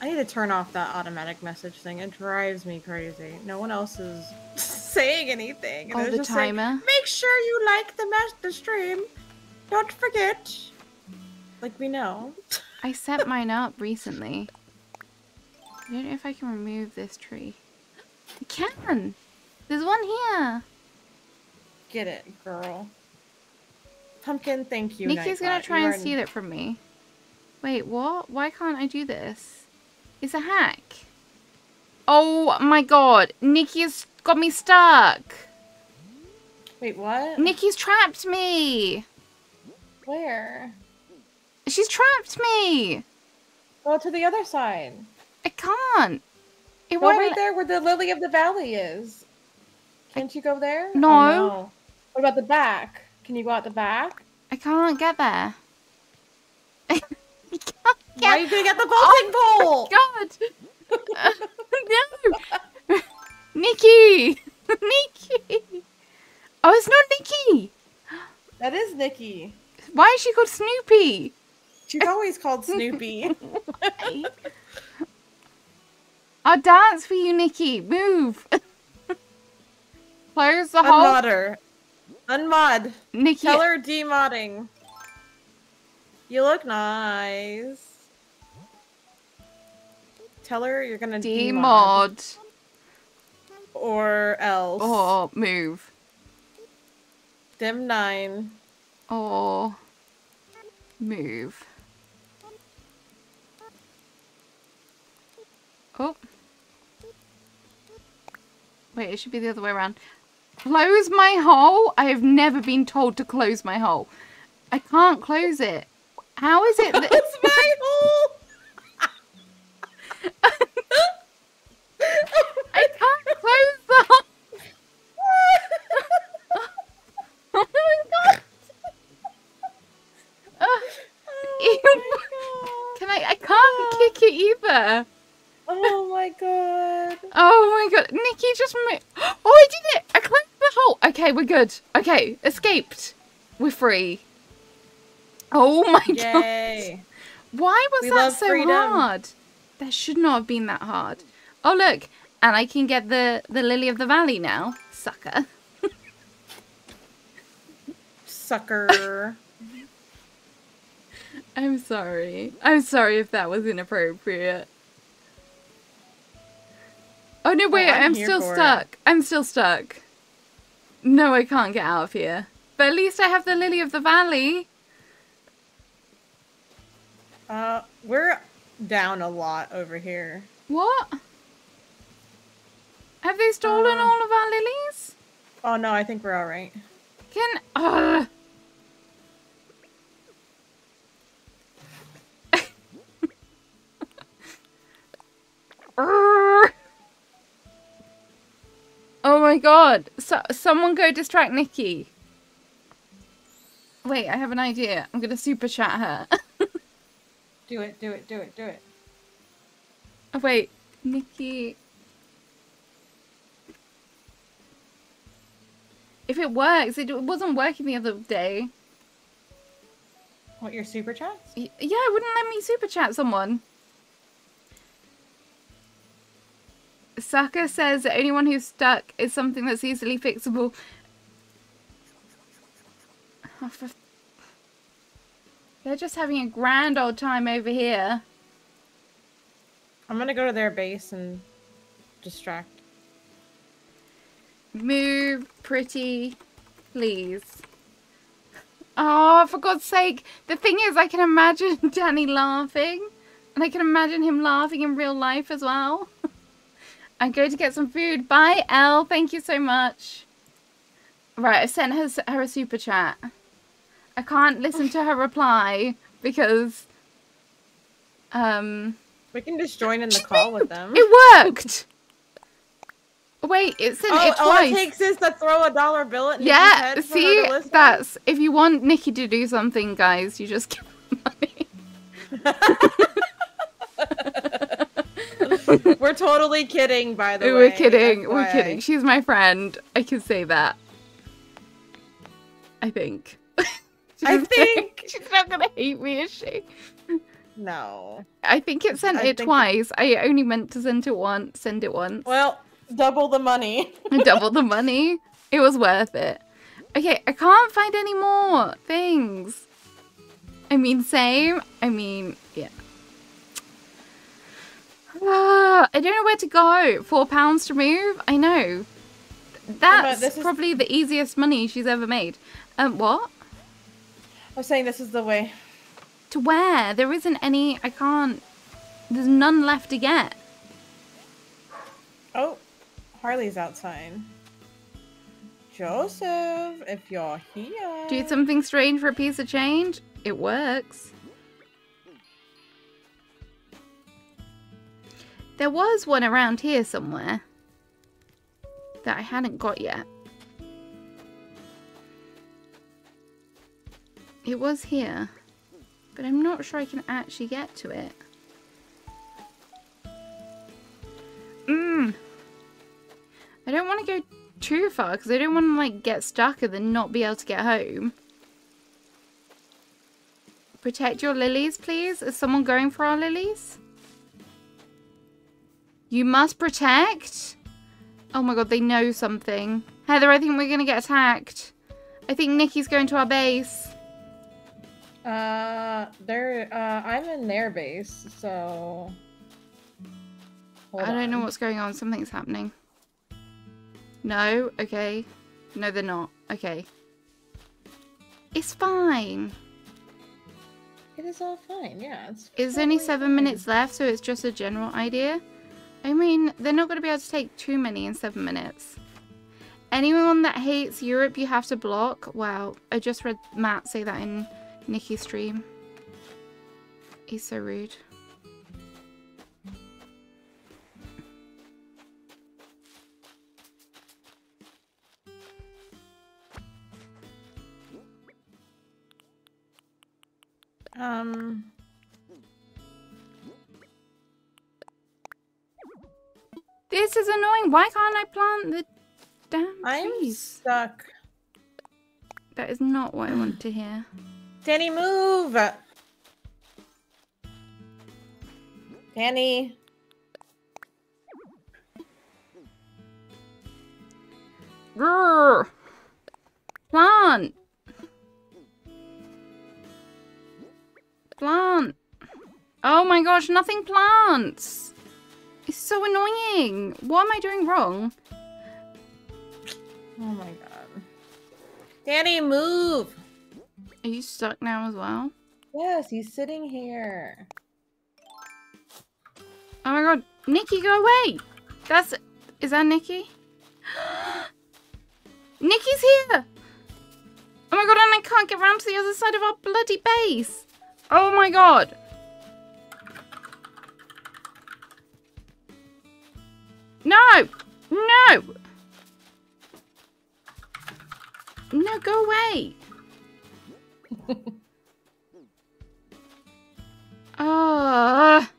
I need to turn off that automatic message thing. It drives me crazy. No one else is saying anything. and Oh, the timer. Make sure you like the the stream. Don't forget. Like we know. I set mine up recently. I don't know if I can remove this tree. I can! There's one here! Get it, girl. Pumpkin, thank you. Nikki's gonna try You and steal it from me. Wait, what? Why can't I do this? It's a hack. Oh my god. Nikki's got me stuck. Wait, what? Nikki's trapped me. Where? She's trapped me. Go to the other side. I can't. It Go won't. right there where the lily of the valley is. Can't you go there? Oh, No. What about the back? Can you go out the back? I can't get there. I can't Why are you gonna get the vaulting oh pole? God. no. Nikki. Nikki. Oh, it's not Nikki. That is Nikki. Why is she called Snoopy? She's always called Snoopy. I'll dance for you, Nikki. Move. Close the hole. Unmod her. Unmod. Nikki. Tell her demodding. You look nice. Tell her you're gonna demod. Demod. Or else. Or move. Dim 9. Or move. Oh. Wait, it should be the other way around. Close my hole? I have never been told to close my hole. I can't close it. How is it that... That's my hole! I can't close the hole. Oh my god. Ugh. Ew. Can I? I can't kick it either. Oh my god. Oh my god, Nikki just mo- Oh, I did it! I closed the hole. Okay, we're good. Okay, escaped. We're free. Oh my god. Why was We that so freedom. hard? That should not have been that hard. Oh look, and I can get the the lily of the valley now, sucker. Sucker. I'm sorry. I'm sorry if that was inappropriate. Oh no, oh, wait, I'm I'm, still for it. stuck. I'm still stuck. No, I can't get out of here. But at least I have the lily of the valley. Uh, we're down a lot over here. What? Have they stolen Uh. all of our lilies? Oh no, I think we're alright. Can uh Urgh. Oh my god. So someone go distract Nikki. Wait, I have an idea. I'm gonna super chat her. Do it, do it, do it, do it. oh, wait, Nikki. If it works, it wasn't working the other day. What, your super chats? Y- Yeah, it wouldn't let me super chat someone. Saka says that anyone who's stuck is something that's easily fixable. Oh. They're just having a grand old time over here. I'm gonna go to their base and distract. Move, pretty, please. Oh, for God's sake. The thing is, I can imagine Danny laughing. And I can imagine him laughing in real life as well. I'm going to get some food. Bye, Elle. Thank you so much. Right, I sent her, her a super chat. I can't listen to her reply because... Um... We can just join in the call with them. It worked! Wait, it sent Oh, it all it takes is to throw a dollar bill at Nikki's Yeah, head for her see, that's if you want Nikki to do something, guys, you just give her money. We're totally kidding, by the way. We're kidding. We're kidding. She's my friend. I can say that. I think. I think- she's not gonna hate me, is she? No. I think it sent I it twice. I only meant to send it once. Send it once. Well, double the money. double the money. It was worth it. Okay, I can't find any more things. I mean, same. I mean, yeah. Ah, I don't know where to go. Four pounds to move? I know. That's this is- probably the easiest money she's ever made. Um, what? I was saying this is the way. To where? There isn't any. I can't. There's none left to get. Oh, Harley's outside. Joseph, if you're here. Do something strange for a piece of change? It works. There was one around here somewhere that I hadn't got yet. It was here, but I'm not sure I can actually get to it. Mmm. I don't want to go too far because I don't want to like get stuck and then not be able to get home. Protect your lilies, please. Is someone going for our lilies? You must protect? Oh my god, they know something. Heather, I think we're going to get attacked. I think Nikki's going to our base. Uh, they're, uh, I'm in their base, so. Hold I don't know what's going on. Something's happening. No? Okay. No, they're not. Okay. It's fine. It is all fine, yeah. It's It's only seven fine. minutes left, so it's just a general idea. I mean, they're not going to be able to take too many in seven minutes. Anyone that hates Europe, you have to block. Wow, I just read Matt say that in Nikki's stream. He's so rude. Um, This is annoying. Why can't I plant the damn trees? I'm stuck. That is not what I want to hear. Danny, move! Danny. Grrr. Plant. Plant. Oh my gosh, nothing plants. It's so annoying. What am I doing wrong? Oh my god. Danny, move! Are you stuck now as well? Yes, he's sitting here. Oh my god, Nikki, go away! That's. Is that Nikki? Nikki's here! Oh my god, and I can't get round to the other side of our bloody base! Oh my god! No! No! No, go away! Ah.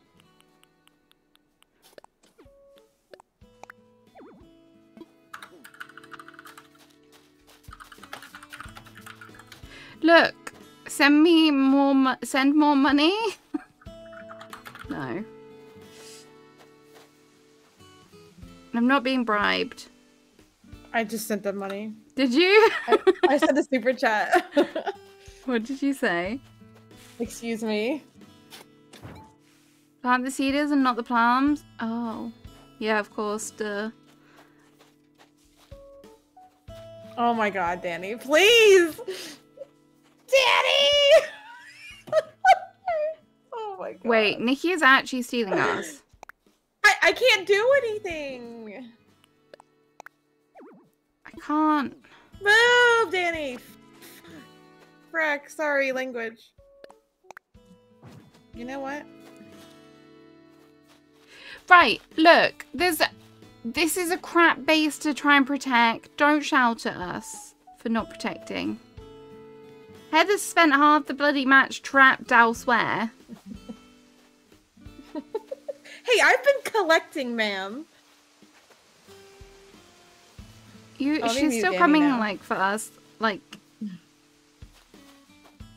Look, send me more. Mo- send more money. I'm not being bribed. I just sent them money. Did you? I sent a super chat. what did you say? Excuse me. Plant the cedars and not the plums. Oh, yeah, of course. Duh. Oh my god, Danny, please! Danny! oh my god. Wait, Nikki is actually stealing us. I, I can't do anything! Can't. Move, Danny! Frack, sorry, language. You know what? Right, look, there's this is a crap base to try and protect. Don't shout at us for not protecting. Heather spent half the bloody match trapped elsewhere. Hey, I've been collecting, ma'am. You maybe she's still coming now. like for us. Like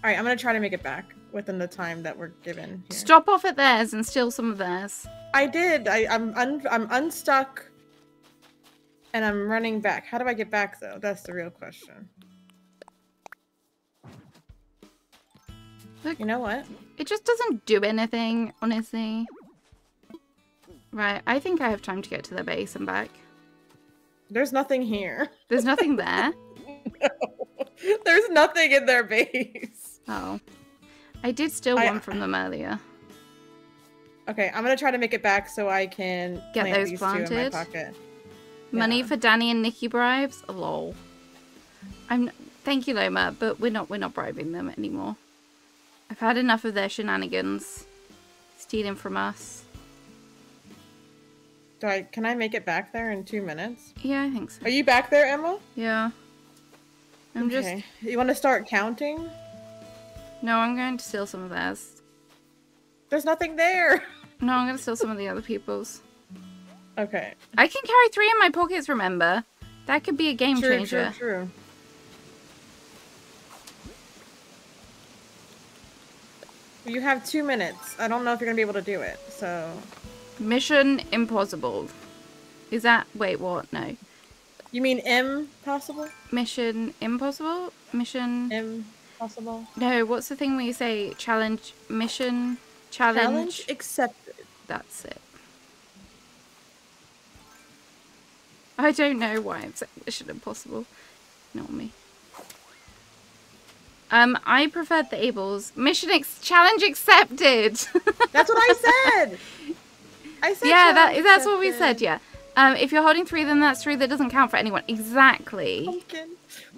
Alright, I'm gonna try to make it back within the time that we're given. Here. stop off at theirs and steal some of theirs. I did. I, I'm un, I'm unstuck, and I'm running back. How do I get back though? That's the real question. Look, You know what? It just doesn't do anything, honestly. Right, I think I have time to get to the base and back. There's nothing here. There's nothing there. There's nothing in their base. Oh. I did steal I- one from them earlier. Okay, I'm gonna try to make it back so I can Get plant those these two in my planted. pocket. Money Yeah. for Danny and Nikki bribes? Lol. I'm thank you, Loma, but we're not we're not bribing them anymore. I've had enough of their shenanigans. Stealing from us. Do I? Can I make it back there in two minutes? Yeah, I think so. Are you back there, Emma? Yeah. I'm just Okay. You want to start counting? no, I'm going to steal some of theirs. There's nothing there. No, I'm going to steal some of the other people's. Okay. I can carry three in my pockets, remember? That could be a game True, changer. true, true. You have two minutes. I don't know if you're gonna be able to do it. So Mission impossible. Is that wait what? No. you mean impossible? Mission impossible? Mission Impossible. No, what's the thing where you say challenge mission challenge? Challenge accepted. That's it. I don't know why I'm saying mission impossible. Not me. Um, I preferred the Ables. Mission ex- challenge accepted. That's what I said. I said. yeah, that that's what we said. Yeah. Um, if you're holding three, then that's three. That doesn't count for anyone. Exactly. Pumpkin,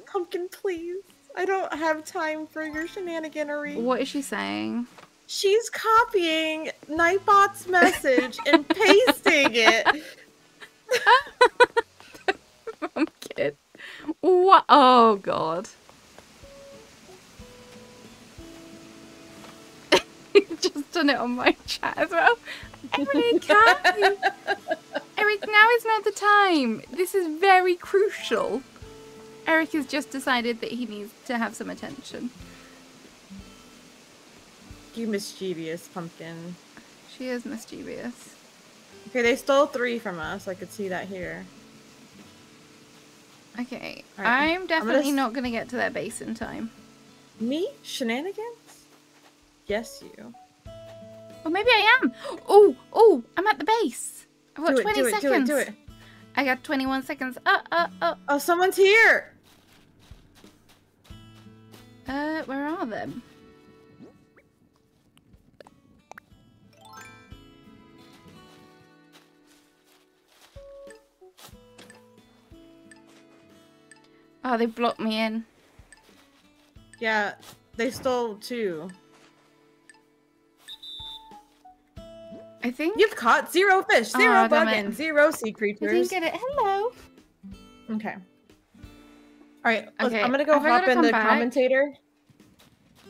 pumpkin, please. I don't have time for your shenaniganery. What is she saying? She's copying Nightbot's message and pasting it. I'm kidding. What? Oh god. Just done it on my chat as well. Eric, can Eric, now is not the time. This is very crucial. Eric has just decided that he needs to have some attention. You mischievous pumpkin. She is mischievous. Okay, they stole three from us. I could see that here. Okay, Alright, I'm definitely s- not going to get to their base in time. Me? Shenanigans? Yes, you. Or maybe I am. Oh, oh, I'm at the base. I've got Do it, 20 do it, seconds. do it, do it. I got 21 seconds. Uh, uh, uh. Oh, someone's here! Uh, where are them? Oh, they blocked me in. Yeah, they stole two. I think. You've caught zero fish, zero bug, and zero sea I creatures. didn't get it. Hello. Okay. Alright, let's- Okay, I'm gonna go I hop in the back? commentator.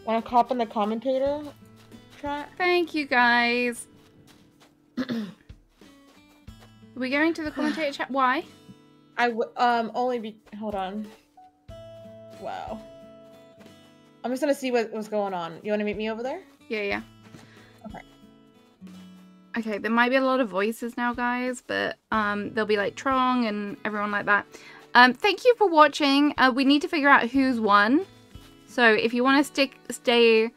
Wanna hop in the commentator chat? Thank you, guys. Are we going to the commentator chat? Why? I w- um only be hold on. Wow. I'm just gonna see what, what's going on. You wanna meet me over there? Yeah, yeah. Okay. Okay, there might be a lot of voices now, guys, but um, there'll be like Trong and everyone like that. Um, thank you for watching. Uh, we need to figure out who's won. So if you want to stick, stay,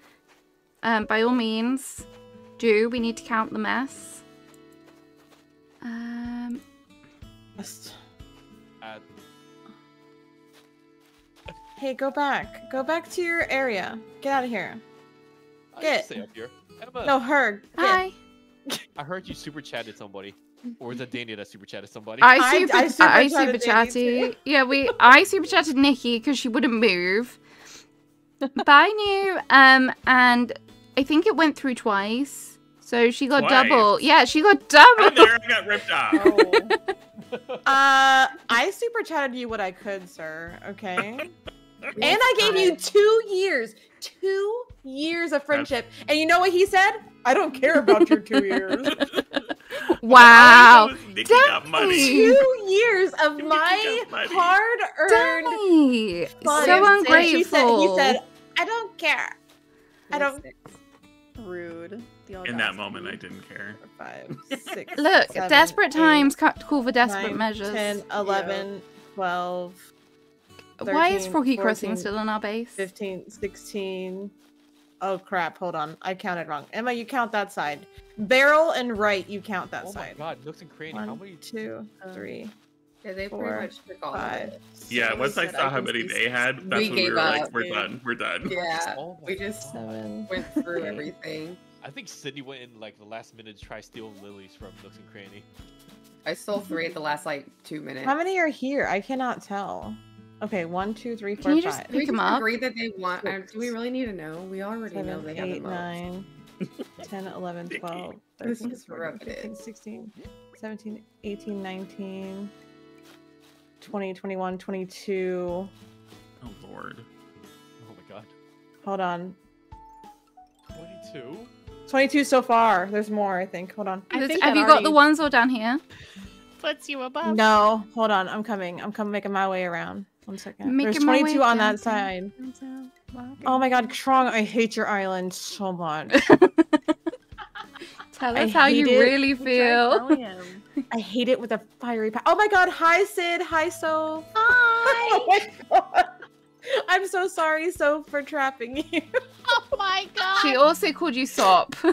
um, by all means, do. We need to count the mess. Um, Yes. Uh, Hey, go back. Go back to your area. Get out of here. Get. can stay up here. Emma, No, her. Get. hi. I heard you super chatted somebody. Or was it Danny that super chatted somebody? I I- super, I I, super I chatted super Danny chatty. Yeah, we I super chatted Nikki because she wouldn't move. Bye, new. Um, and I think it went through twice, so she got Twice? double. Yeah, she got I'm double. there. I got ripped off. Oh. uh, I super chatted you what I could, sir. Okay. and I gave you two years, two years of friendship. And you know what he said? I don't care about your two years. Wow. All I know is Nikki got money. two years of You my hard-earned Danny, funds. so And ungrateful. He said, he said, I don't care. I don't. Rude. In that moment, I didn't care. Five, six, Look, seven, desperate eight, times call for desperate nine, measures. 10, 11, 12, Why is 13, Froggy Crossing still on our base? 15, 16. Oh crap! Hold on, I counted wrong. Emma, you count that side. Barrel and right, you count that oh my side. god, Nooks and Cranny, how One, many? two, three, Yeah, they Four, pretty much took all of five. it. Yeah, once I saw I how many see they had, that's we when we gave were like, up, we're dude. done, we're done. Yeah, Oh we just God. seven. went through everything. I think Sydney went in like the last minute to try stealing lilies from Nooks and Cranny. I stole three at the last like two minutes. How many are here? I cannot tell. Okay, one, two, three, Can four, you just five. Can we just up? agree that they want? uh, do we really need to know? We already know they have eight, most. nine, 10, 11, Sticky. 12, This is 14, 15, 16, 17, 18, 19, 20, 21, 22. Oh lord. Oh my god. Hold on. 22? 22 so far. There's more, I think. Hold on. I Is- think have that you got the ones all down here? puts you above. No, hold on. I'm coming. I'm coming making my way around. One second. There's Making my 22 on down that side. to- Oh my god, Trong, I hate your island so much. Tell I how you it. really feel. I hate it with a fiery pa- Oh my god, hi Sid, hi So. Hi. oh my god. I'm so sorry, So, for trapping you. Oh my god. She also called you Sop.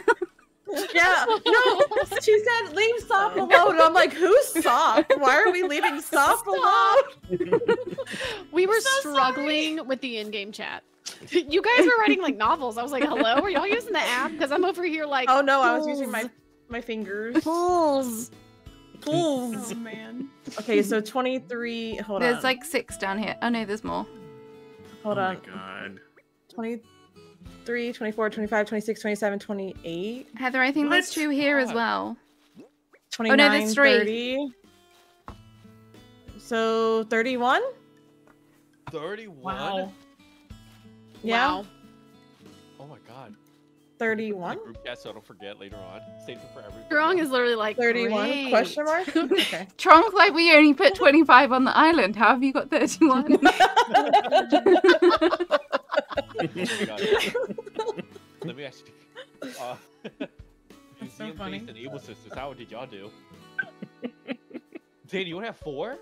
yeah, no, she said leave Sop alone. And I'm like, who's Sop? Why are we leaving Sop alone? we were so sorry. struggling with the in-game chat. You guys were writing like novels. I was like, "Hello, are y'all using the app?" Because I'm over here like, Oh no, I was using my my fingers. pulls. Pulls. Oh man. Okay, so 23. Hold There's on. There's like six down here. Oh no, there's more. hold oh on. my god. 23, 24, 25, 26, 27, 28, Heather, I think there's What? two here as God. well. 29, there's three. 30. So 31? 31? Yeah, Wow. Oh my god. 31. in Group chat so I don't forget later on. Save it for everybody. Strong is literally like 31 Great. question mark? Okay. Trong, like we only put 25 on the island. How have you got 31? Oh my god. Let me ask you. Uh, Museum funny. based and Able Sisters, how did y'all do? Danny, you only have four?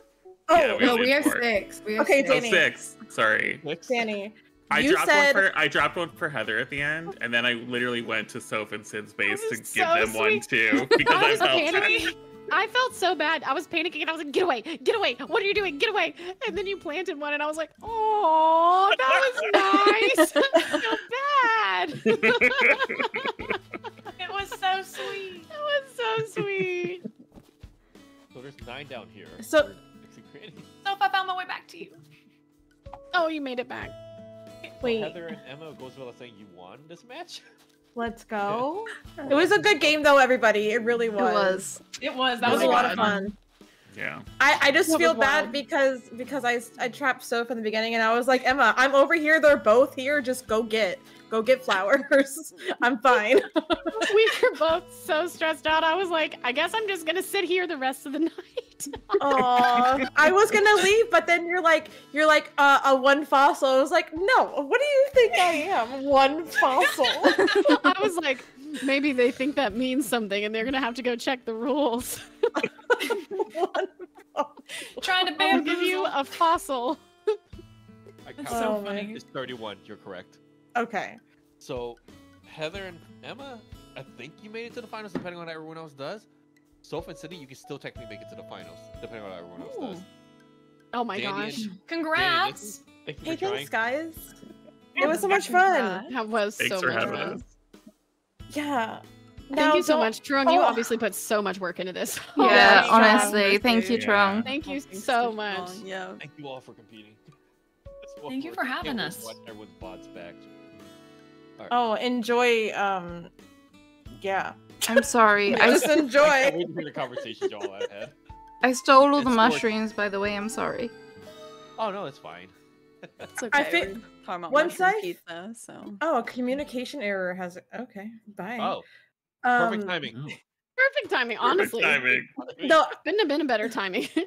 Yeah, Oh, we No, we have four. six. We have Okay, six. Oh, Danny. six. Sorry. Six? Danny. I You dropped said- one for I dropped one for Heather at the end, and then I literally went to Soph and Sid's base to was give so them one too because I I, felt panicking. Bad. I felt so bad. I was panicking and I was like, get away, get away. What are you doing? Get away. And then you planted one and I was like, oh, that was nice. I feel bad. It was so sweet. That was so sweet. So there's nine down here. So- for Dixie Granny. So if I found my way back to you. Oh, you made it back. Wait, Heather and Emma goes without saying you won this match. let's go. It was a good game though, everybody. It really was. it was. was. It was. That That was was a lot of fun. Yeah. I, I just That feel bad wild. because because I I trapped Soph in the beginning and I was like Emma, I'm over here. They're both here. Just go get go get flowers. I'm fine. We were both so stressed out. I was like, I guess I'm just gonna sit here the rest of the night. Aw, I was gonna leave, but then you're like you're like uh, a one fossil. I was like, no. What do you think I am? One fossil. I was like, maybe they think that means something and they're gonna have to go check the rules. one Trying to I'll give you a fossil. I That's counted. so Oh my- funny. It's 31. You're correct. Okay. So, Heather and Emma, I think you made it to the finals, depending on how everyone else does. Soph and Sydney, you can still technically make it to the finals, depending on how everyone else does. Oh my Danny gosh. and- Congrats. Thank you Hey, for trying. thanks, guys. It was so much fun. That was Thanks so for much having fun. us. Yeah. Thank Now you so don't- much, Trong. You Oh. obviously put so much work into this. Oh, yeah, my honestly. Thank you, Yeah. Trong. Thank you so much. Yeah. Thank you all for competing. Thank you for having us. to everyone's bots back. Oh, enjoy. Um, yeah. I'm sorry. I, Just I can't enjoy. wait to hear the conversation y'all have had. I stole all the It's like- mushrooms, by the way. I'm sorry. Oh no, it's fine. It's okay. I think- we're talking about once I- pizza, so Oh, a communication error has. Okay. Bye. Oh, um, perfect timing. Perfect timing, honestly. Timing. No, Couldn't have been a better timing.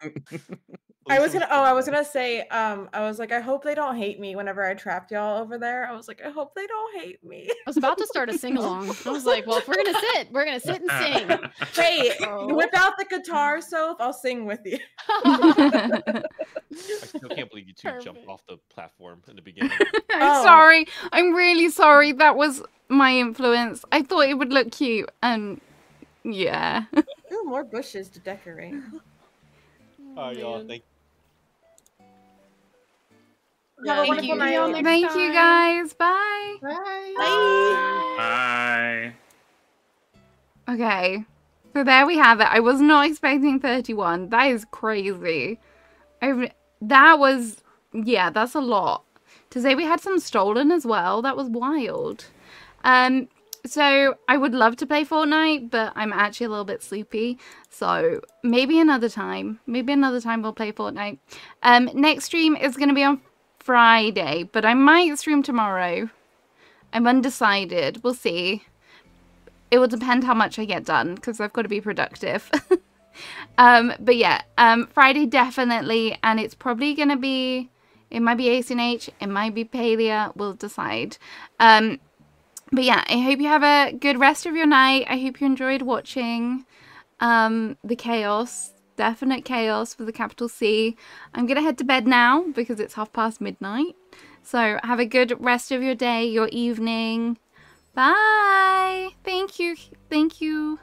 I was gonna. Oh, I was gonna say. Um, I was like, I hope they don't hate me. Whenever I trapped y'all over there, I was like, I hope they don't hate me. I was about to start a sing along. I was like, well, if we're gonna sit, we're gonna sit and sing. Hey, Oh. whip out the guitar, Soph. I'll sing with you. I still can't believe you two jumped off the platform in the beginning. I I'm Oh. sorry. I'm really sorry. That was my influence. I thought it would look cute, and yeah. Ooh, more bushes to decorate. Alright, y'all. man. Thank Have a Thank wonderful you. night. See y'all Thank you time. guys. Bye. Bye. Bye. Okay. So there we have it. I was not expecting 31. That is crazy. I that was yeah, that's a lot. To say we had some stolen as well, that was wild. Um so I would love to play Fortnite, but I'm actually a little bit sleepy. So maybe another time. Maybe another time we'll play Fortnite. Um next stream is gonna be on Friday, but I might stream tomorrow. I'm undecided. We'll see it will depend how much I get done because I've got to be productive. um, but yeah, um, Friday definitely, and it's probably gonna be. It might be ACNH, it might be Palia, We'll decide. Um, but yeah, I hope you have a good rest of your night. I hope you enjoyed watching um, the chaos. Definite chaos for the capital C. I'm gonna head to bed now because it's half past midnight. So have a good rest of your day, your evening. Bye. Thank you. Thank you.